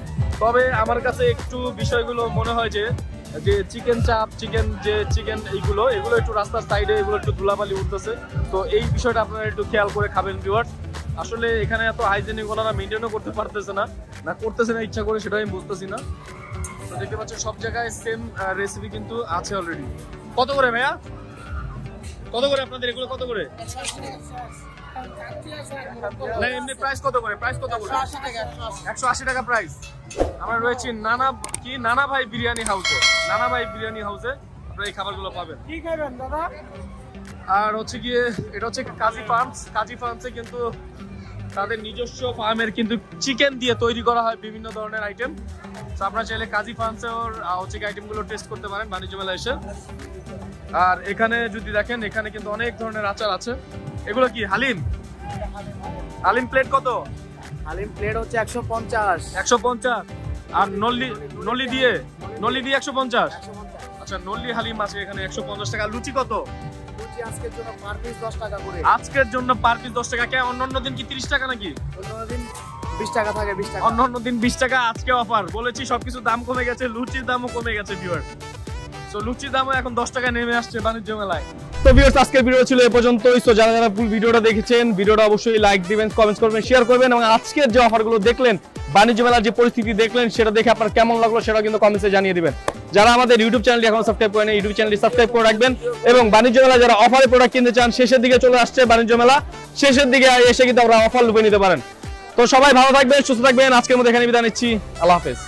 তবে আমার কাছে একটু বিষয়গুলো মনে হয় যে যে চিকেন চাপ চিকেন যে চিকেন এইগুলো এগুলো একটু রাস্তার সাইডে এগুলো একটু ধুলাবালি উঠতেছে। তো এই বিষয়টা আপনারা একটু খেয়াল করে খাবেন ভিউয়ার্স আসলে এখানে এত হাইজেনিক ওনারা মেনটেনও করতে পারতেছে না না করতেছে না ইচ্ছা করে সেটা আমি বুঝতেছি না। তো দেখতে পাচ্ছেন সব জায়গায় সেম রেসিপি কিন্তু আছে অলরেডি কত করে ভাইয়া? কত করে আপনাদের এগুলো কত করে? না এমনি প্রাইস কত করে? প্রাইস কত করে? একশো আশি টাকা প্রাইস আমরা রয়েছি নানা কি? নানা ভাই বিরিয়ানি হাউসে নানা ভাই বিরিয়ানি হাউসে আপনারা এই খাবারগুলো পাবেন। কি খাবেন দাদা? আর হচ্ছে গিয়ে এটা হচ্ছে কাজী ফার্মস। কাজী ফার্মসে কিন্তু তাদের নিজস্ব ফার্মের কিন্তু চিকেন দিয়ে তৈরি করা হয় বিভিন্ন ধরনের আইটেম। তো আপনারা চাইলে কাজী ফার্মসে ওর হচ্ছে কি আইটেমগুলো টেস্ট করতে পারেন বাণিজ্য মেলা এসে। আর এখানে যদি দেখেন এখানে কিন্তু অনেক ধরনের আচার আছে। এগুলো কি হালিম? হালিম প্লেট কত? হালিম প্লেট হচ্ছে একশো পঞ্চাশ। একশো পঞ্চাশ। আর নল্লি নল্লি দিয়ে নল্লি দিয়ে একশো পঞ্চাশ। আচ্ছা নল্লি হালিম আছে এখানে একশো পঞ্চাশ টাকা। লুচি কত? আজকের জন্য পার পিস দশ টাকা করে। আজকের জন্য পার পিস দশ টাকা। কে অন্য অন্য দিন কি তিরিশ টাকা নাকি? অন্যদিন বিশ টাকা থাকে বিশ টাকা। দিন বিশ টাকা আজকে অফার বলেছি সবকিছু দাম কমে গেছে লুচির দামও কমে গেছে ভিউয়ার তো লুচির দামও এখন দশ টাকায় নেমে আসছে বাণিজ্য মেলায়। তো ভিউয়ার্স আজকের ভিডিও ছিল এ পর্যন্তই। সো যারা যারা ফুল ভিডিওটা দেখেছেন ভিডিওটা অবশ্যই লাইক দিবেন কমেন্টস করবেন শেয়ার করবেন এবং আজকের যে অফারগুলো দেখলেন, বাণিজ্য মেলার যে পরিস্থিতি দেখলেন, সেটা দেখে আপনার কেমন লাগল সেটা কিন্তু কমেন্টসে জানিয়ে দিবেন। যারা আমাদের ইউটিউব চ্যানেলটি এখন সাবস্ক্রাইব করেন ইউটিউব চ্যানেলটি সাবস্ক্রাইব করে রাখবেন এবং বাণিজ্য মেলা যারা অফারে প্রোডাক্ট কিনতে চান, শেষের দিকে চলে আসছে বাণিজ্য মেলা। শেষের দিকে এসে কিন্তু আমরা অফার লুপে নিতে পারেন। তো সবাই ভালো থাকবেন, সুস্থ থাকবেন। আজকের মধ্যে এখানে বিদায় নিচ্ছি। আল্লাহ হাফেজ।